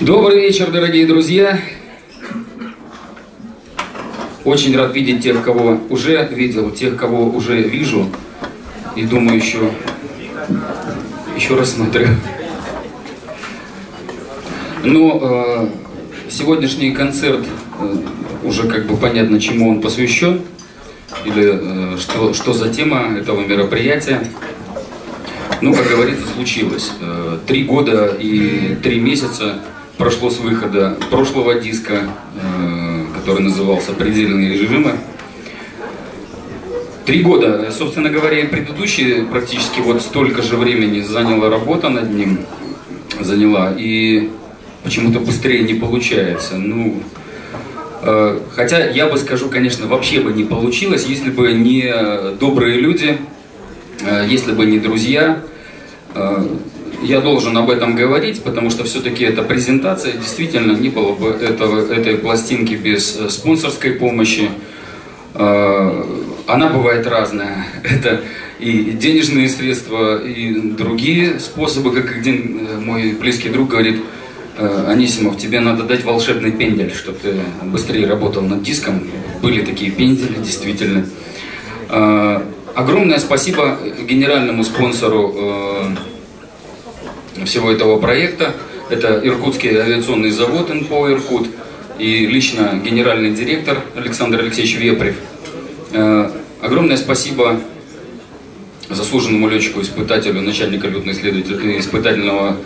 Добрый вечер, дорогие друзья. Очень рад видеть тех, кого уже видел, тех, кого уже вижу. И думаю, еще, еще раз смотрю. Но э, сегодняшний концерт, э, уже как бы понятно, чему он посвящен, или э, что, что за тема этого мероприятия. Ну, как говорится, случилось. Э, три года и три месяца прошло с выхода прошлого диска, э, который назывался «Предельные режимы». Три года, собственно говоря, и предыдущий практически вот столько же времени заняла работа над ним, заняла, и почему-то быстрее не получается. Ну, э, хотя я бы скажу, конечно, вообще бы не получилось, если бы не добрые люди, э, если бы не друзья, я должен об этом говорить, потому что все-таки эта презентация, действительно, не было бы этого, этой пластинки без э, спонсорской помощи. Э, она бывает разная. Это и денежные средства, и другие способы, как один э, мой близкий друг говорит, Анисимов, тебе надо дать волшебный пендель, чтобы ты быстрее работал над диском. Были такие пендели, действительно. Огромное спасибо генеральному спонсору всего этого проекта. Это Иркутский авиационный завод НПО «Иркут» и лично генеральный директор Александр Алексеевич Вепрев. Э, огромное спасибо заслуженному летчику-испытателю, начальника летно-испытательного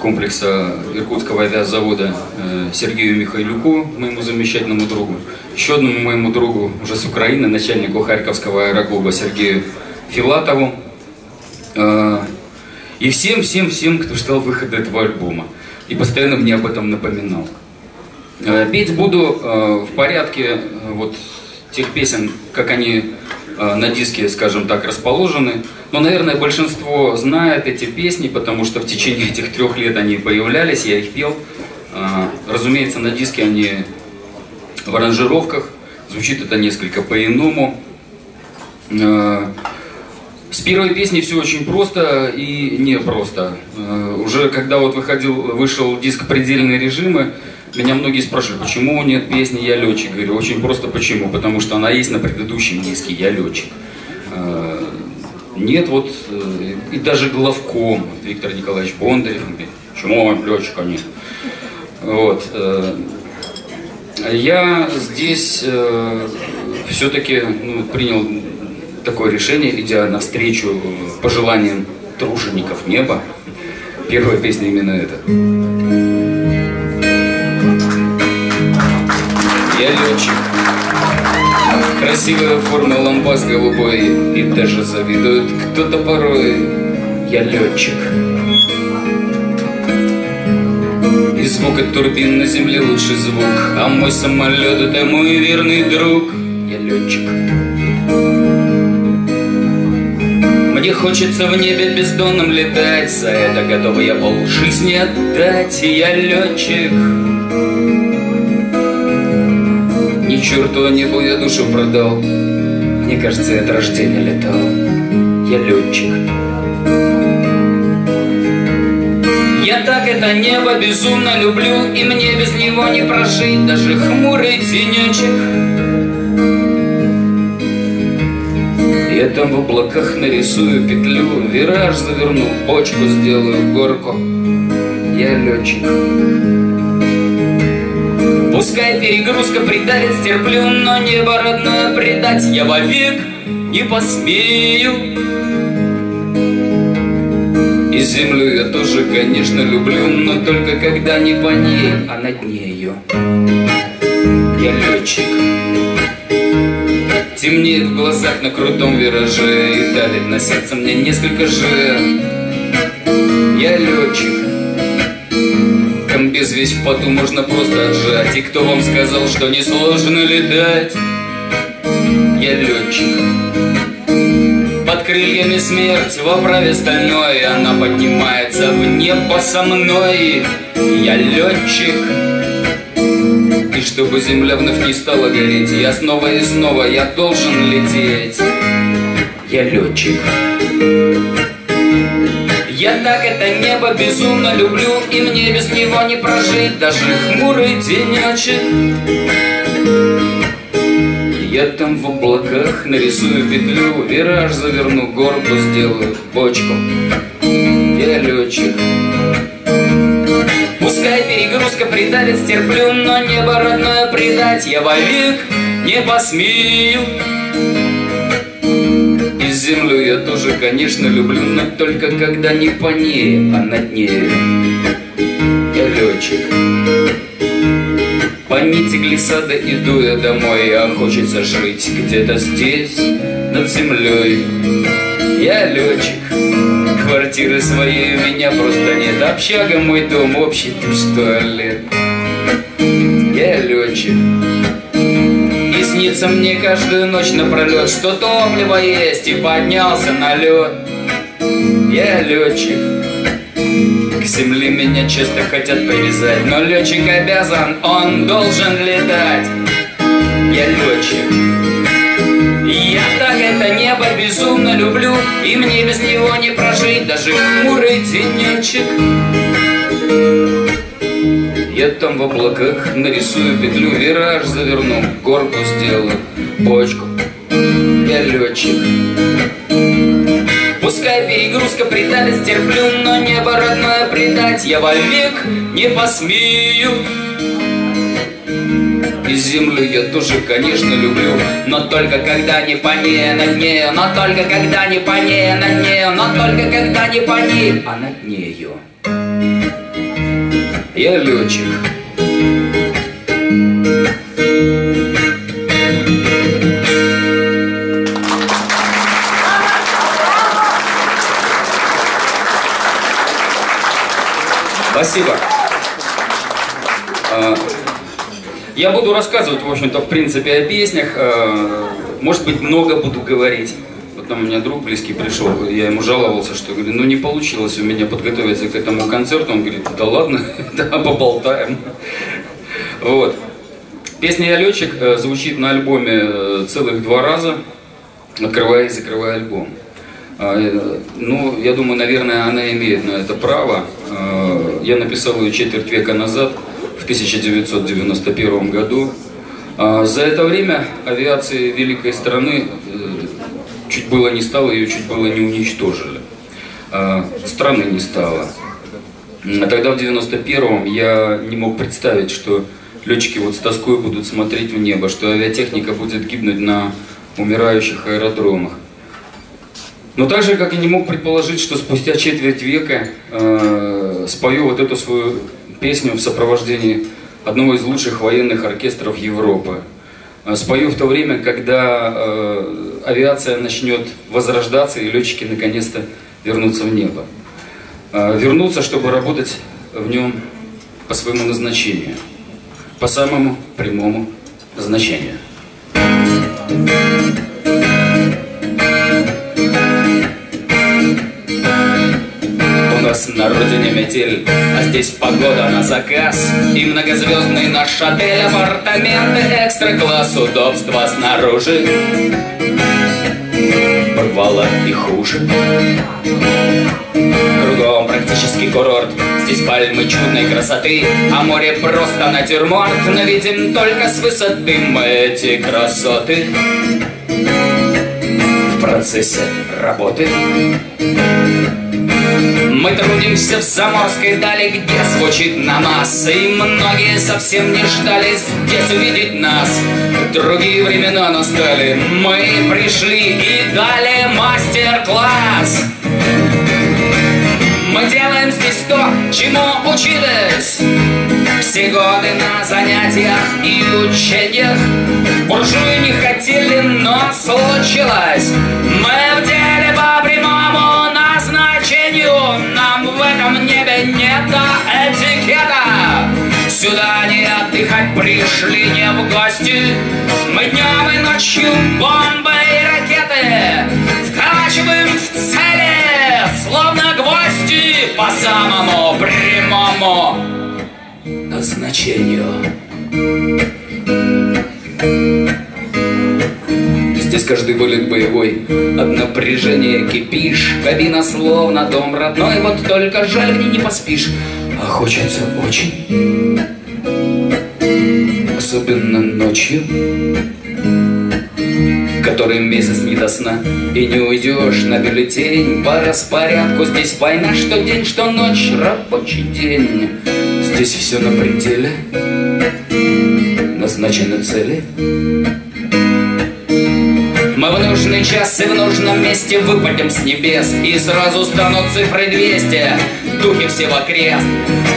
комплекса Иркутского авиазавода э, Сергею Михайлюку, моему замечательному другу. Еще одному моему другу, уже с Украины, начальнику Харьковского аэроклуба Сергею Филатову. И всем-всем-всем, кто ждал выхода этого альбома. И постоянно мне об этом напоминал. Э, петь буду э, в порядке э, вот тех песен, как они на диске, скажем так, расположены. Но, наверное, большинство знает эти песни, потому что в течение этих трех лет они появлялись, я их пел. Разумеется, на диске они в аранжировках, звучит это несколько по-иному. С первой песни все очень просто и непросто. Э, уже когда вот выходил, вышел диск «Предельные режимы», меня многие спрашивали, почему нет песни «Я летчик». Говорю, очень просто почему. Потому что она есть на предыдущем диске «Я летчик». Э, нет, вот, э, и даже главком Виктор Николаевич Бондарев, почему летчика нет. Вот. Я здесь все-таки ну, принял такое решение, идя навстречу пожеланиям тружеников неба. Первая песня именно эта. Я летчик. Красивая форма лампас голубой, и даже завидует кто-то порой. Я летчик. И звук от турбин на земле лучший звук, а мой самолет это мой верный друг. Я летчик. Мне хочется в небе бездонном летать, За это готов я пол жизни отдать, И я летчик. Ни черту небу я душу продал, Мне кажется, я от рождения летал. Я летчик. Я так это небо безумно люблю, И мне без него не прожить даже хмурый тенечек. Я в облаках нарисую петлю, Вираж заверну, почку сделаю, горку. Я летчик. Пускай перегрузка придавит, стерплю, Но небо родное предать я вовек не посмею. И землю я тоже, конечно, люблю, Но только когда не по ней, а над нею. Я летчик. Темнеет в глазах на крутом вираже И давит на сердце мне несколько же Я летчик. Комбез весь в поту можно просто отжать. И кто вам сказал, что несложно летать? Я летчик. Под крыльями смерть в оправе стальной Она поднимается в небо со мной. Я летчик чтобы земля вновь не стала гореть. Я снова и снова, я должен лететь. Я летчик. Я так это небо безумно люблю И мне без него не прожить. Даже хмурый денечек я там в облаках нарисую петлю, вираж заверну, горку сделаю, бочку. Я летчик. Перегрузка придавит, стерплю, но небо родное предать я вовек не посмею. И землю я тоже, конечно, люблю, но только когда не по ней, а над ней. Я летчик. По нити глиссада иду я домой, а хочется жить где-то здесь, над землей. Я летчик, квартиры своей у меня просто нет, общага мой дом общий, ты что, лет? Я летчик, и снится мне каждую ночь напролет, что топливо есть, и поднялся на лед. Я летчик, к земле меня часто хотят привязать Но летчик обязан, он должен летать. Я летчик безумно люблю И мне без него не прожить Даже хмурый денечек я там в облаках нарисую петлю, вираж заверну, горку сделаю, бочку. Я летчик. Пускай перегрузка придавит, стерплю, но небо родное предать я вовек не посмею. И землю я тоже, конечно, люблю, но только когда не по ней, над нею, но только когда не по ней, над нею, но только когда не по ней, а над нею. Я летчик. Я буду рассказывать, в общем-то, в принципе, о песнях. А, может быть, много буду говорить. Потом у меня друг близкий пришел, я ему жаловался, что говорю, ну не получилось у меня подготовиться к этому концерту. Он говорит, да ладно, да поболтаем. Вот. Песня «Я летчик» э, звучит на альбоме э, целых два раза, открывая и закрывая альбом. Э, ну, я думаю, наверное, она имеет на это право. Я написал ее четверть века назад, 1991 году. А, за это время авиации великой страны чуть было не стало, ее чуть было не уничтожили. Страны не стало. Тогда в 91-м я не мог представить, что летчики вот с тоской будут смотреть в небо, что авиатехника будет гибнуть на умирающих аэродромах. Но так же, как и не мог предположить, что спустя четверть века э, спою вот эту свою песню в сопровождении одного из лучших военных оркестров Европы. Э, спою в то время, когда э, авиация начнет возрождаться и летчики наконец-то вернутся в небо. Э, вернуться, чтобы работать в нем по своему назначению, по самому прямому назначению. На родине метель, а здесь погода на заказ. И многозвездный наш отель, апартаменты, экстра-класс, удобства снаружи. Бывало и хуже. Кругом практически курорт. Здесь пальмы чудной красоты А море просто натюрморт. Но видим только с высоты мы эти красоты. В процессе работы мы трудимся в заморской дали, где звучит намаз И многие совсем не ждали здесь увидеть нас. Другие времена настали, мы пришли и дали мастер-класс. Мы делаем здесь то, чему учились Все годы на занятиях и учениях. Буржуи не хотели, но случилось. Мы в деле Сюда не отдыхать пришли, не в гости. Мы днем и ночью бомбы и ракеты Вколачиваем в цели, словно гвозди По самому прямому назначению. Здесь каждый вылет боевой, от напряжения кипишь, Кабина словно дом родной, вот только жаль мне не поспишь, А хочется очень, особенно ночью, Который месяц не до сна, и не уйдешь на бюллетень По распорядку. Здесь война, что день, что ночь, рабочий день. Здесь все на пределе, назначены цели мы в нужный час и в нужном месте выпадем с небес И сразу станут цифры 200, духи всего крест.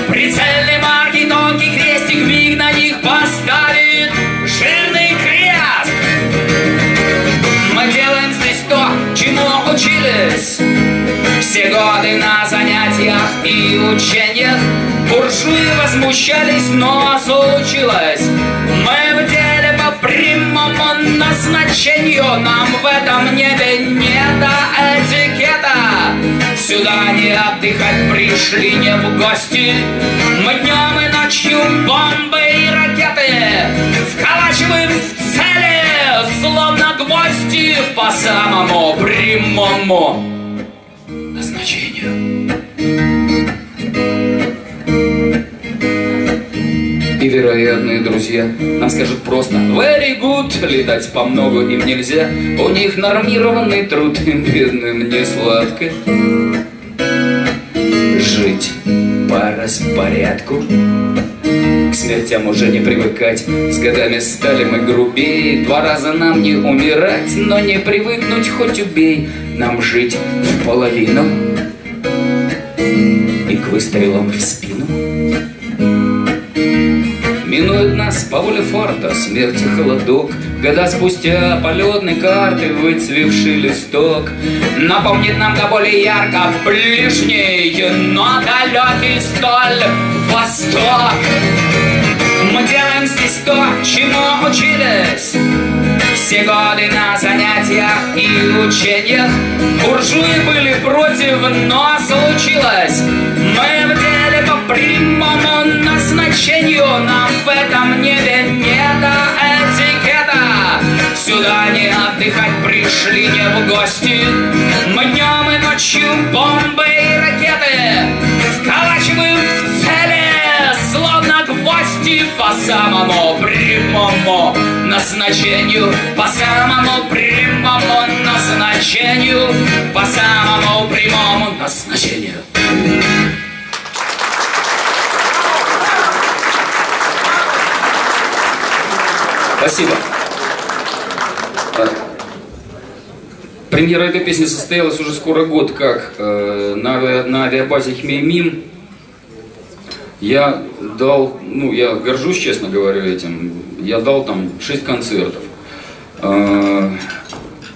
Прицельный марки, тонкий крестик, миг на них поставит жирный крест. Мы делаем здесь то, чему учились Все годы на занятиях и учениях. Буржуи возмущались, но случилось Мы в деле по прямому назначению Нам в этом небе не до этикета. Сюда не отдыхать пришли, не в гости. Мы днем и ночью бомбы и ракеты Вколачиваем в цели, словно гвозди По самому прямому И вероятные друзья нам скажут просто Very good, летать по много им нельзя У них нормированный труд, им бедным не сладко Жить по распорядку К смертям уже не привыкать С годами стали мы грубее Два раза нам не умирать Но не привыкнуть, хоть убей Нам жить в половину. И к выстрелам в спину Минует нас по воле фарта смерть и холодок. Года спустя полетной карты выцвевший листок. Напомнит нам до более ярко ближний, но далекий столь восток. Мы делаем здесь то, чему учились все годы на занятиях и учениях. Буржуи были против, но случилось. Мы в деле по прямому назначению Нам в этом небе не до этикета. Сюда не отдыхать пришли, не в гости. Мы днем и ночью бомбы и ракеты Вколачиваем в цели, словно гвозди По самому прямому назначению. По самому прямому назначению. По самому прямому назначению Спасибо. Премьера этой песни состоялась уже скоро год, как э, на, на авиабазе Хмеймим. Я дал, ну, я горжусь, честно говоря, этим. Я дал там шесть концертов. Э,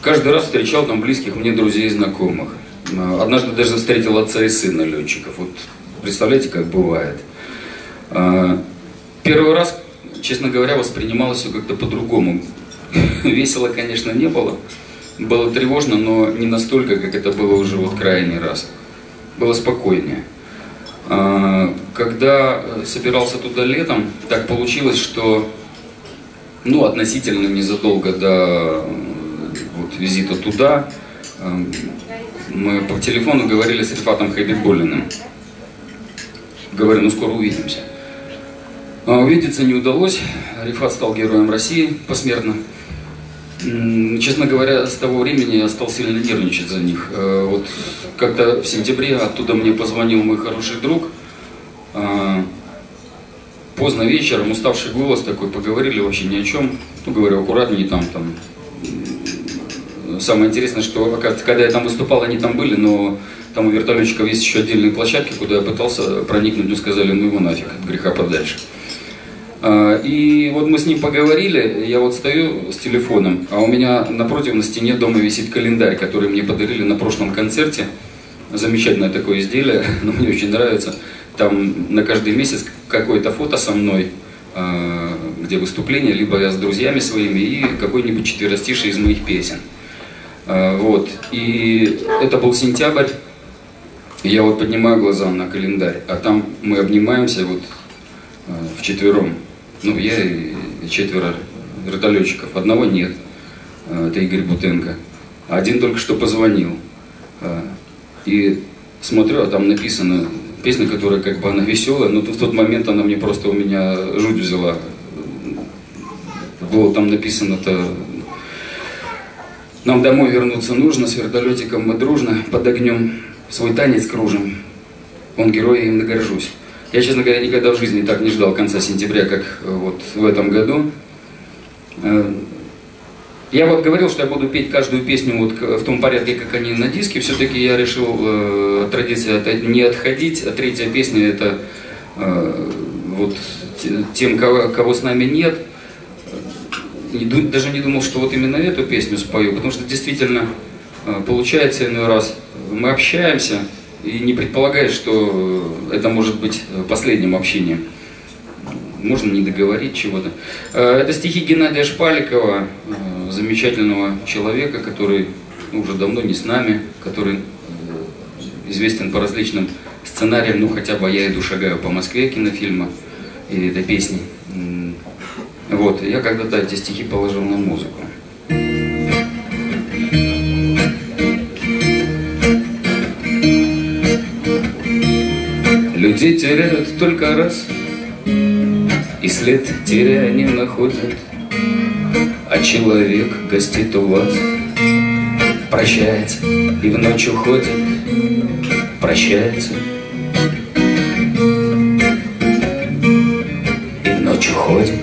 каждый раз встречал там близких мне друзей и знакомых. Э, однажды даже встретил отца и сына летчиков. Вот представляете, как бывает. Э, первый раз честно говоря, воспринималось все как-то по-другому. Весело, конечно, не было. Было тревожно, но не настолько, как это было уже вот крайний раз. Было спокойнее. А, когда собирался туда летом, так получилось, что ну, относительно незадолго до вот, визита туда, мы по телефону говорили с Рифатом Хайбекболиным. Говорю, ну скоро увидимся. А увидеться не удалось. Рифат стал героем России посмертно. Честно говоря, с того времени я стал сильно нервничать за них. Э, вот как-то в сентябре оттуда мне позвонил мой хороший друг. А, поздно вечером, уставший голос такой, поговорили вообще ни о чем. Ну, говорю, аккуратнее там, там. Самое интересное, что, когда я там выступал, они там были, но там у вертолетчиков есть еще отдельные площадки, куда я пытался проникнуть, но сказали, ну его нафиг, греха подальше. А, и вот мы с ним поговорили, я вот стою с телефоном, а у меня напротив на стене дома висит календарь, который мне подарили на прошлом концерте. Замечательное такое изделие, но мне очень нравится. Там на каждый месяц какое-то фото со мной, а, где выступление, либо я с друзьями своими и какой-нибудь четверостиший из моих песен. А, вот. И это был сентябрь. Я вот поднимаю глаза на календарь, а там мы обнимаемся вот в четвером ну, я и четверо вертолетчиков. Одного нет. это Игорь Бутенко. Один только что позвонил. И смотрю, а там написано песня, которая как бы она веселая, но в тот момент она мне просто у меня жуть взяла. Было там написано-то нам домой вернуться нужно, с вертолетиком мы дружно под огнем свой танец кружим. Он герой, я им нагоржусь. Я, честно говоря, никогда в жизни так не ждал конца сентября, как вот в этом году. Э, я вот говорил, что я буду петь каждую песню вот в том порядке, как они на диске. Все-таки я решил э, традиция не отходить. А третья песня это э, вот тем, кого, кого с нами нет. Не, даже не думал, что вот именно эту песню спою, потому что действительно э, получается иной раз. Мы общаемся и не предполагаешь, что это может быть последним общением можно не договорить чего-то. Э, это стихи Геннадия Шпаликова, э, замечательного человека, который ну, уже давно не с нами, который э, известен по различным сценариям, ну хотя бы «Я иду шагаю по Москве» кинофильма и этой песни. Вот, я когда-то эти стихи положил на музыку. Людей теряют только раз – и след теряя не находят, А человек гостит у вас, Прощается и в ночь уходит, Прощается и в ночь уходит.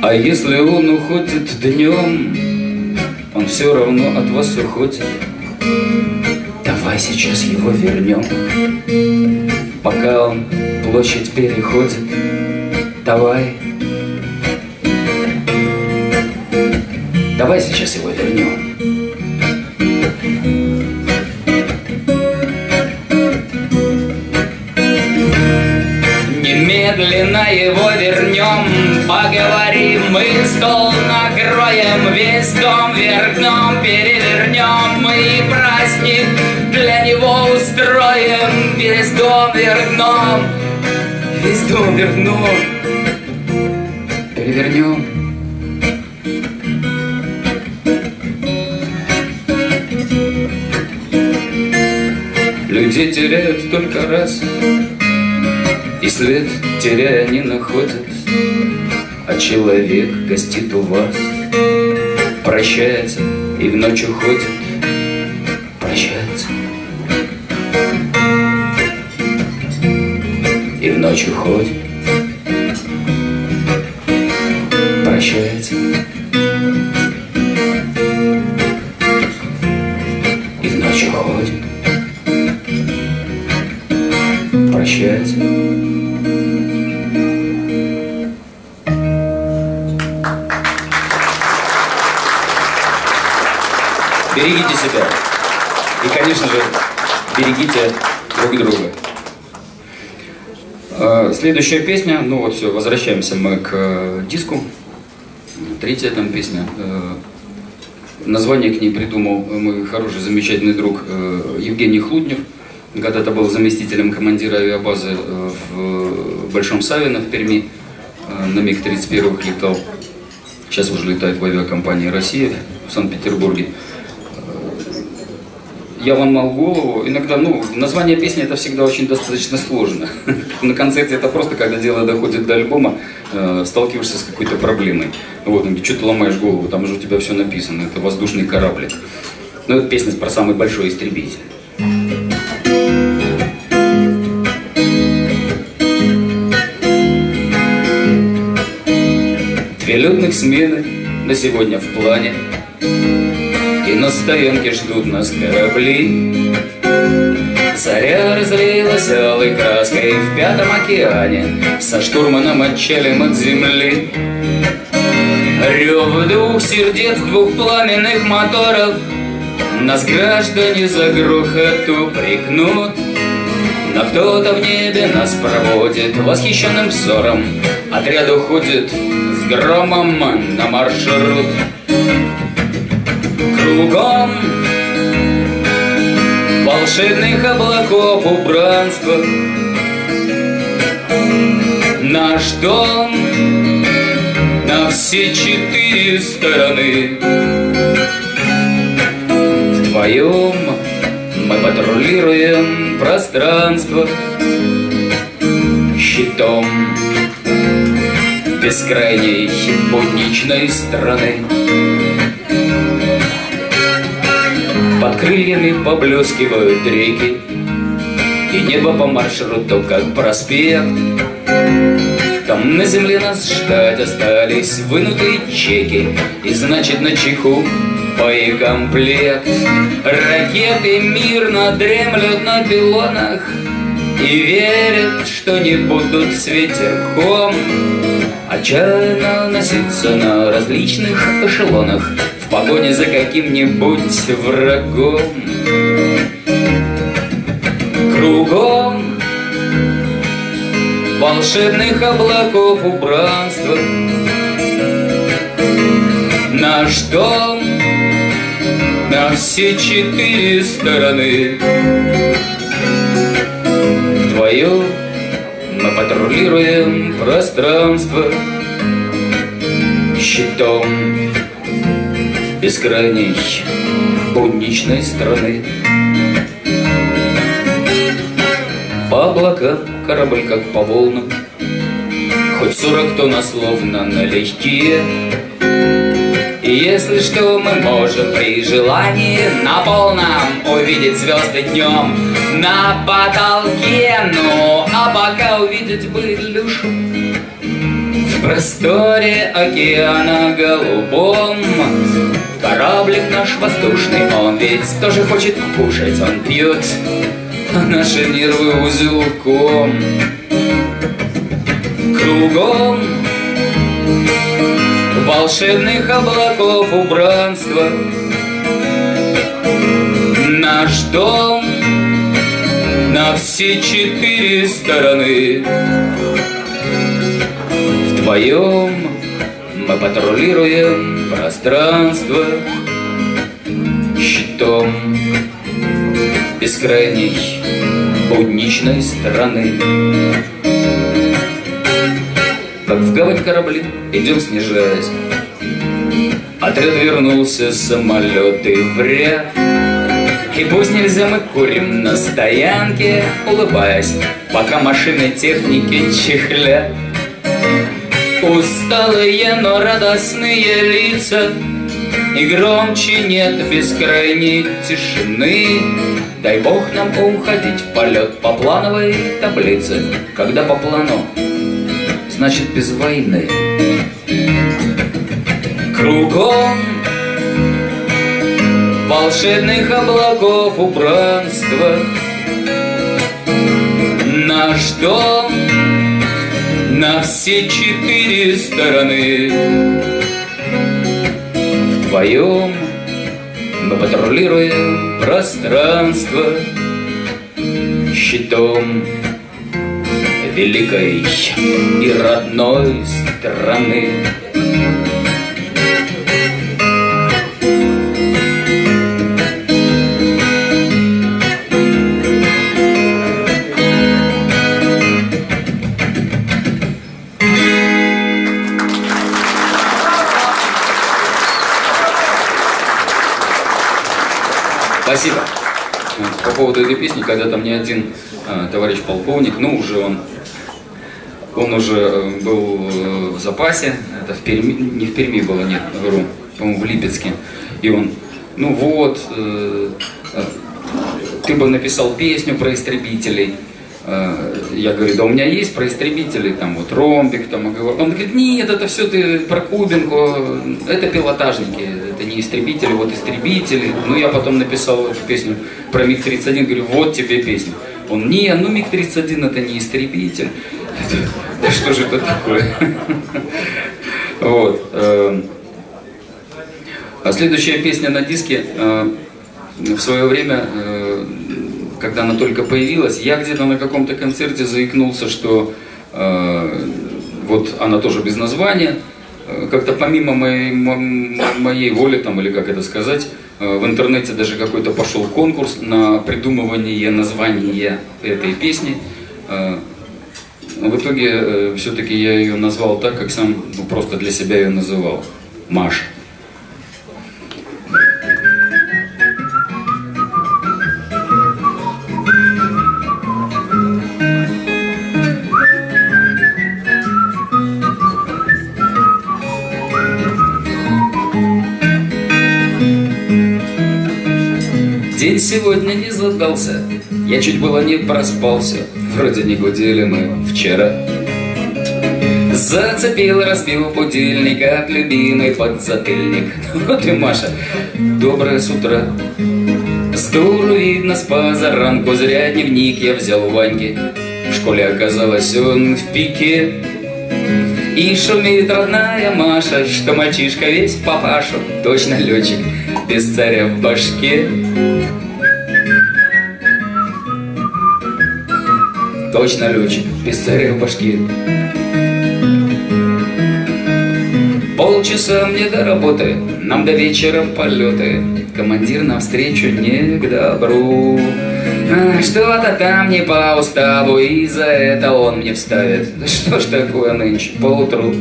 А если он уходит днем, Все равно от вас уходит. Давай сейчас его вернем, пока он площадь переходит. Давай. Давай сейчас его вернем. Его вернем, поговорим, мы стол накроем, весь дом вверх дном перевернем, мы праздник для него устроим. Весь дом вернем Весь дом вернем Перевернем. Людей теряют только раз И след теряя не находят А человек гостит у вас Прощается и в ночь уходит. Прощается. И в ночь уходит, следующая песня, ну вот все, возвращаемся мы к э, диску. Третья там песня. Э, название к ней придумал мой хороший, замечательный друг Евгений Хлуднев. Когда-то был заместителем командира авиабазы в Большом Савино в Перми. На МиГ-31 летал. Сейчас уже летает в авиакомпании «Россия» в Санкт-Петербурге я ломал голову. Иногда, ну, название песни это всегда очень достаточно сложно. На концерте это просто, когда дело доходит до альбома, э, сталкиваешься с какой-то проблемой. Вот, ну, что ты ломаешь голову, там же у тебя все написано, это воздушный кораблик. Ну, это песня про самый большой истребитель. Две летных смены на сегодня в плане и на стоянке ждут нас корабли. Заря разлилась алой краской в пятом океане, Со штурманом отчалим от земли. Рев двух сердец, двух пламенных моторов. Нас граждане за грохоту прикнут, Но кто-то в небе нас проводит восхищенным взором. Отряд уходит с громом на маршрут кругом Волшебных облаков убранства Наш дом на все четыре стороны. Вдвоем мы патрулируем пространство щитом бескрайней будничной страны. Крыльями поблескивают реки, И небо по маршруту, как проспект. Там на земле нас ждать остались вынутые чеки, И значит на чеку боекомплект. Ракеты мирно дремлют на пилонах, И верят, что не будут с ветерком Отчаянно носиться на различных эшелонах погоне за каким-нибудь врагом. Кругом волшебных облаков убранства. Наш дом на все четыре стороны. Вдвоем мы патрулируем пространство щитом бескрайней будничной страны. По облакам корабль как по волнам, Хоть сорок тонн словно налегке. И если что, мы можем при желании на полном увидеть звезды днем на потолке. Ну, а пока увидеть бы Илюшу в просторе океана голубом. Кораблик наш воздушный, он ведь тоже хочет кушать, он пьет наши нервы узелком. Кругом волшебных облаков убранства. Наш дом на все четыре стороны. Вдвоем мы патрулируем пространство щитом бескрайней будничной страны. Как в гавань корабли идем снижаясь. Отряд вернулся, самолеты в ряд. И пусть нельзя мы курим на стоянке Улыбаясь, пока машины техники чехлят Усталые, но радостные лица. И громче нет бескрайней тишины. Дай Бог нам уходить в полет по плановой таблице. Когда по плану значит без войны. Кругом волшебных облаков убранства. Наш дом на все четыре стороны Вдвоем мы патрулируем пространство щитом великой и родной страны. Поводу этой песни, когда там не один а, товарищ полковник, ну уже он он уже э, был э, в запасе, это в Перми, не в Перми было, нет, вру, по-моему, в Липецке. И он, ну вот, э, э, ты бы написал песню про истребителей. Э, я говорю, да у меня есть про истребителей, там вот ромбик, там, он говорит, нет, это все ты про Кубинку, это пилотажники, это не истребители, вот истребители. Ну, я потом написал песню про МиГ-31, говорю, вот тебе песня. Он, не, ну МиГ-31 это не истребитель. Да что же это такое? Вот. Эм. А следующая песня на диске э, в свое время, э, когда она только появилась, я где-то на каком-то концерте заикнулся, что э, вот она тоже без названия, как-то помимо моей, моей воли, там, или как это сказать, в интернете даже какой-то пошел конкурс на придумывание названия этой песни в итоге э, все-таки я ее назвал так, как сам ну, просто для себя ее называл. Маша. Сегодня не задался, я чуть было не проспался, вроде не гудели мы вчера. Зацепил разбил будильник от любимый подзатыльник. Вот и Маша, доброе с утра. С дуру видно с позаранку, зря дневник я взял у Ваньки. В школе оказалось он в пике. И шумит родная Маша, что мальчишка весь в папашу, точно летчик, без царя в башке. Точно летчик, без царя в башке. Полчаса мне до работы, нам до вечера полеты. Командир навстречу не к добру. А, Что-то там не по уставу, и за это он мне вставит. Да что ж такое нынче поутру?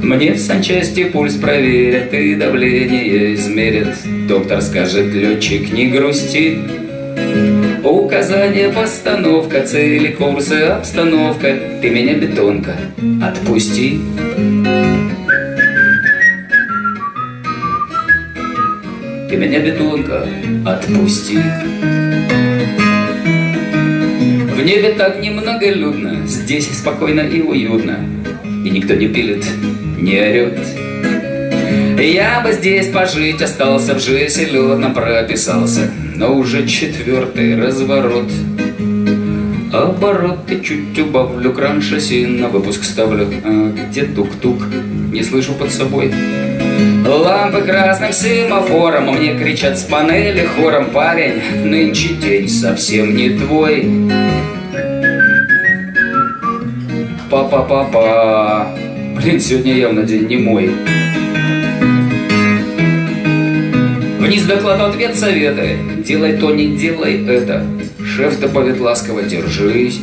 Мне в санчасти пульс проверят и давление измерят. Доктор скажет, летчик, не грусти. Указание, постановка, цели, курсы, обстановка. Ты меня, бетонка, отпусти. Ты меня, бетонка, отпусти. В небе так немного людно, здесь спокойно и уютно, и никто не пилит, не орет. Я бы здесь пожить остался, в жизни летно прописался, но уже четвертый разворот. Обороты чуть убавлю, кран шасси на выпуск ставлю. А где тук-тук? Не слышу под собой. Лампы красным семафором Мне кричат с панели хором Парень, нынче день совсем не твой Папа-папа Блин, сегодня явно день не мой Вниз доклад ответ советы Делай то, не делай это Шеф-то повет ласково, держись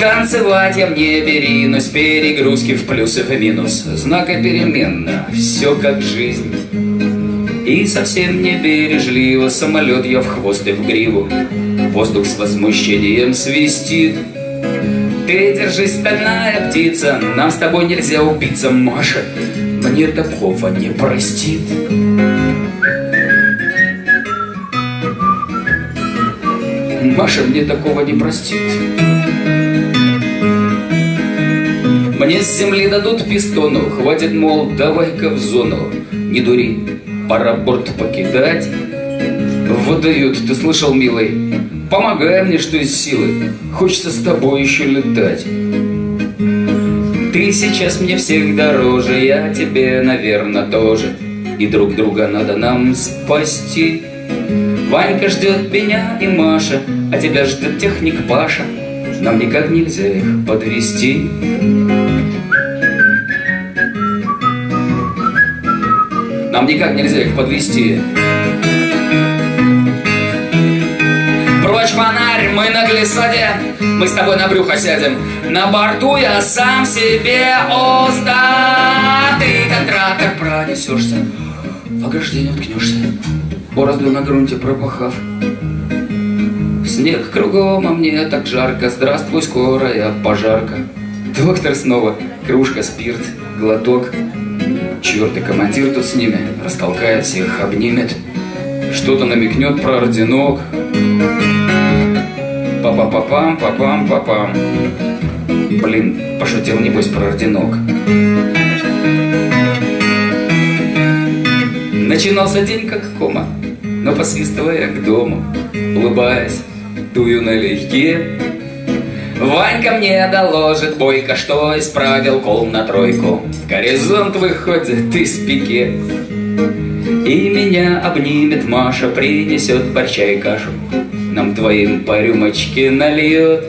Танцевать я в небе ринусь, перегрузки в плюс и минус, знака переменно, все как жизнь. И совсем не бережливо самолет я в хвост и в гриву, воздух с возмущением свистит. Ты держись, стальная птица, нам с тобой нельзя убиться, Маша, мне такого не простит. Маша мне такого не простит. Мне с земли дадут пистону, хватит, мол, давай-ка в зону. Не дури, пора борт покидать. Выдают, ты слышал, милый? Помогай мне, что из силы. Хочется с тобой еще летать. Ты сейчас мне всех дороже, я тебе, наверное, тоже. И друг друга надо нам спасти. Ванька ждет меня и Маша, а тебя ждет техник Паша. Нам никак нельзя их подвести. Нам никак нельзя их подвести. Прочь фонарь, мы на глиссаде, мы с тобой на брюхо сядем. На борту я сам себе уста. Ты как трактор пронесешься, в ограждение уткнешься, борозду на грунте пропахав. Снег кругом, а мне так жарко, здравствуй, скорая пожарка. Доктор снова, кружка, спирт, глоток. Черт, и командир тут с ними, растолкает всех, обнимет. Что-то намекнет про орденок. Папа-папам, папам-папам. Блин, пошутил небось про орденок. Начинался день как кома, но посвистывая к дому, улыбаясь, дую налегке. Ванька мне доложит бойко, что исправил кол на тройку. В горизонт выходит из пике. И меня обнимет Маша, принесет борща и кашу. Нам твоим по рюмочке нальет.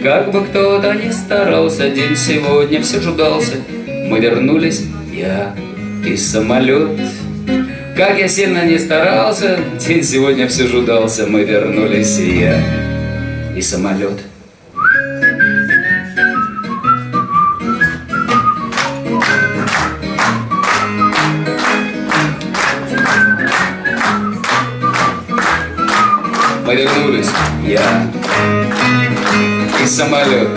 Как бы кто-то ни старался, день сегодня все ждался. Мы вернулись, я и самолет. Как я сильно не старался, день сегодня все жудался, мы вернулись, и я, и самолет. Мы вернулись, я и самолет.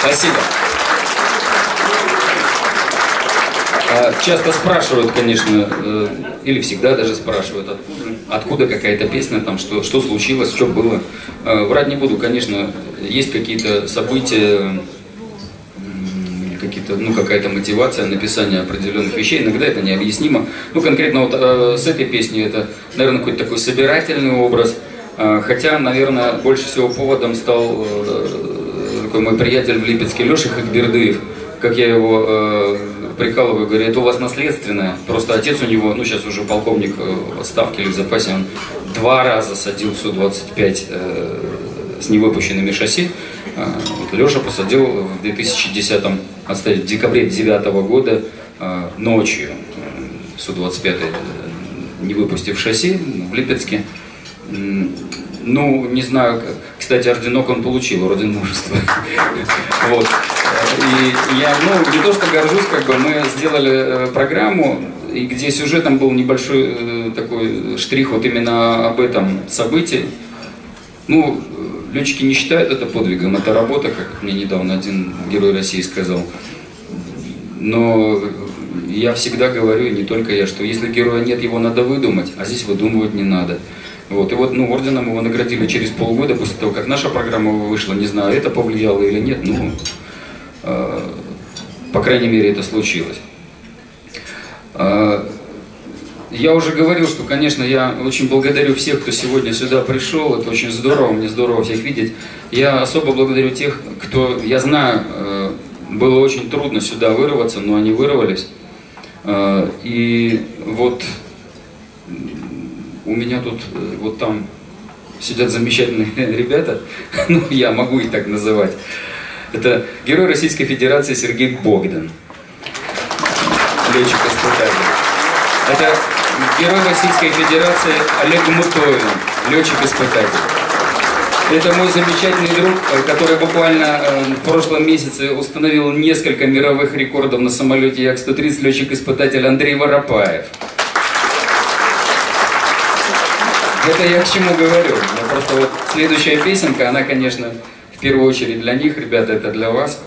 Спасибо. Часто спрашивают, конечно, э, или всегда даже спрашивают, откуда, откуда какая-то песня, там, что, что случилось, что было. А, врать не буду, конечно, есть какие-то события, какие-то, ну, какая-то мотивация написания определенных вещей, иногда это необъяснимо. Ну, конкретно вот э, с этой песней это, наверное, какой-то такой собирательный образ, э, хотя, наверное, больше всего поводом стал э, такой мой приятель в Липецке Леша Хакбердыев, как я его прикалываю, говорю, это у вас наследственное. Просто отец у него, ну сейчас уже полковник э, в отставке или в запасе, он два раза садил Су-25 э, с невыпущенными шасси. Э, вот Леша посадил в 2010 отстать, в декабре 2009 года э, ночью э, Су-25 э, не выпустив шасси в Липецке. Ну, не знаю, кстати, орденок он получил, орден мужества. Вот. И я, ну, не то что горжусь, как бы мы сделали э, программу, и где сюжетом был небольшой э, такой штрих вот именно об этом событии. Ну, летчики не считают это подвигом, это работа, как мне недавно один герой России сказал. Но я всегда говорю, и не только я, что если героя нет, его надо выдумать, а здесь выдумывать не надо. Вот. И вот ну, орденом его наградили через полгода после того, как наша программа вышла. Не знаю, это повлияло или нет, ну, э, по крайней мере, это случилось. Э, я уже говорил, что, конечно, я очень благодарю всех, кто сегодня сюда пришел. Это очень здорово, мне здорово всех видеть. Я особо благодарю тех, кто, я знаю, э, было очень трудно сюда вырваться, но они вырвались. Э, и вот у меня тут э, вот там сидят замечательные ребята, ну я могу их так называть. Это герой Российской Федерации Сергей Богдан, летчик-испытатель. Это герой Российской Федерации Олег Мутовин, летчик-испытатель. Это мой замечательный друг, э, который буквально э, в прошлом месяце установил несколько мировых рекордов на самолете Як-130, летчик-испытатель Андрей Воропаев. Это я к чему говорю. Я просто вот следующая песенка, она, конечно, в первую очередь для них, ребята, это для вас.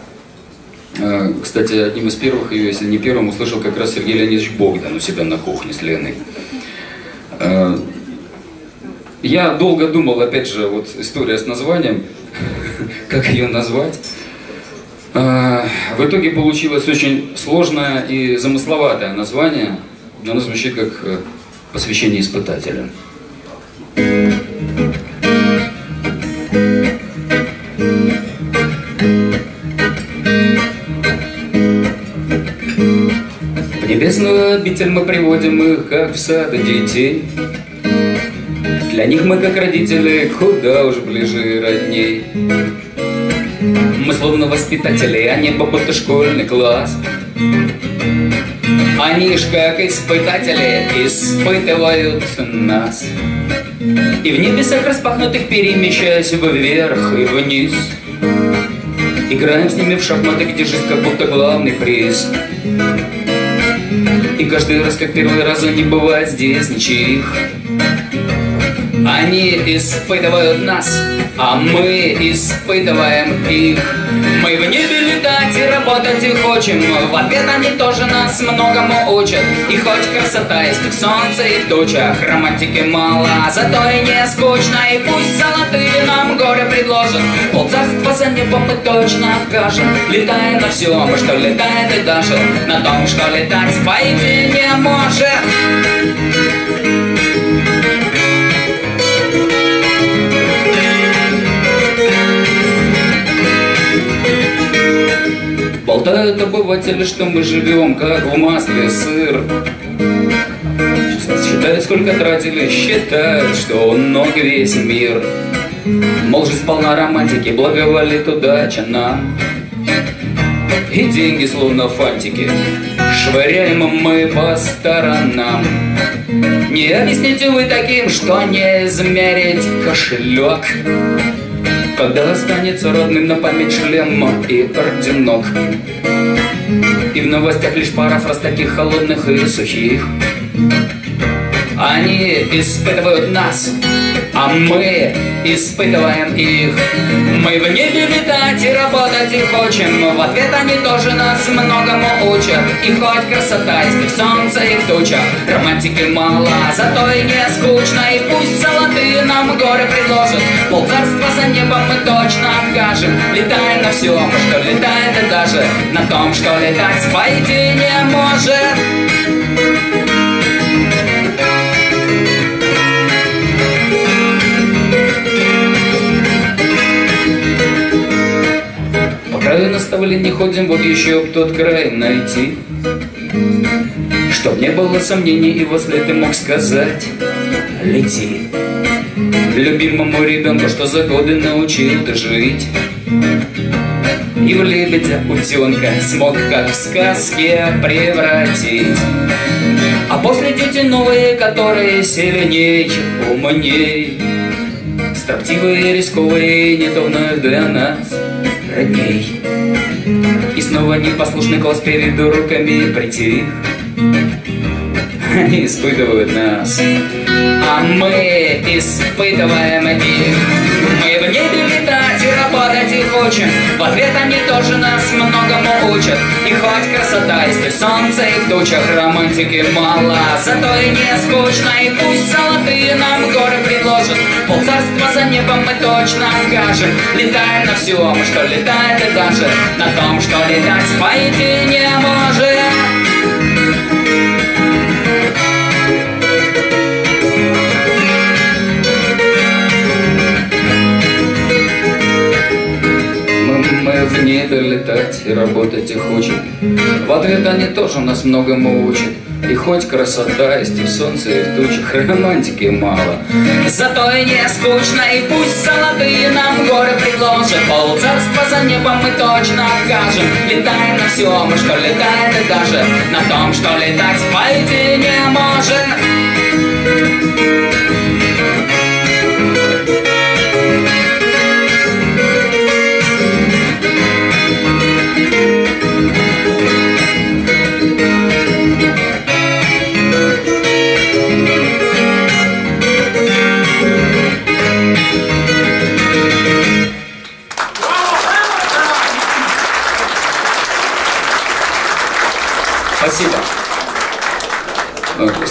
Э, кстати, одним из первых ее, если не первым, услышал как раз Сергей Леонидович Богдан у себя на кухне с Леной. Э, я долго думал, опять же, вот история с названием, как ее назвать. Э, в итоге получилось очень сложное и замысловатое название, но оно звучит как посвящение испытателям. Небесную обитель мы приводим их, как в сад детей. Для них мы, как родители, куда уж ближе родней. Мы словно воспитатели, а небо будто школьный класс. Они ж как испытатели испытывают нас. И в небесах распахнутых перемещаясь вверх и вниз Играем с ними в шахматы, где жизнь как будто главный приз И каждый раз, как первый раз, не бывает здесь ничьих Они испытывают нас, а мы испытываем их. Мы в небе летать и работать их хочем В ответ они тоже нас многому учат. И хоть красота есть и в солнце, и в тучах Романтики мало, зато и не скучно И пусть золотые нам горе предложат. Полцарства за небом мы точно откажем. Летаем на все, во что летает и даже На том, что летать пойти не может Болтают обыватели, что мы живем, как в масле сыр. Считают, сколько тратили, считают, что он много весь мир. Мол, жизнь полна романтики, благоволит удача нам. И деньги словно фантики, швыряем мы по сторонам. Не объясните вы таким, что не измерить кошелек Когда останется родным на память шлем и орденок. И в новостях лишь пара фраз таких холодных и сухих. Они испытывают нас а мы испытываем их. Мы в небе летать и работать их хочем, в ответ они тоже нас многому учат. И хоть красота есть и в солнце, и в тучах, романтики мало, зато и не скучно. И пусть золотые нам горы предложат, полцарства за небом мы точно откажем. Летаем на всем, что летает и даже на том, что летать по идее не может. Краю наставления ходим, вот еще б тот край найти. Чтоб не было сомнений, и возле ты мог сказать Лети Любимому ребенку, что за годы научил ты жить. И в лебедя утенка смог, как в сказке, превратить. А после дети новые, которые сильней, умней. Строптивые, рисковые, не то вновь для нас родней И снова непослушный класс перед уроками прийти. Они испытывают нас. А мы испытываем их хочем В ответ они тоже нас многому учат. И хоть красота есть и в солнце, и в тучах Романтики мало, зато и не скучно И пусть золотые нам горы предложат. Полцарства за небом мы точно окажем. Летаем на всем, что летает и даже На том, что летать по идее не может в небе летать и работать и хочет. В ответ они тоже нас многому учат. И хоть красота есть и в солнце, и в тучах, романтики мало. Зато и не скучно, и пусть золотые нам горы предложат. Полцарства за небом мы точно окажем. Летаем на всем, что летает, и даже на том, что летать пойти не может.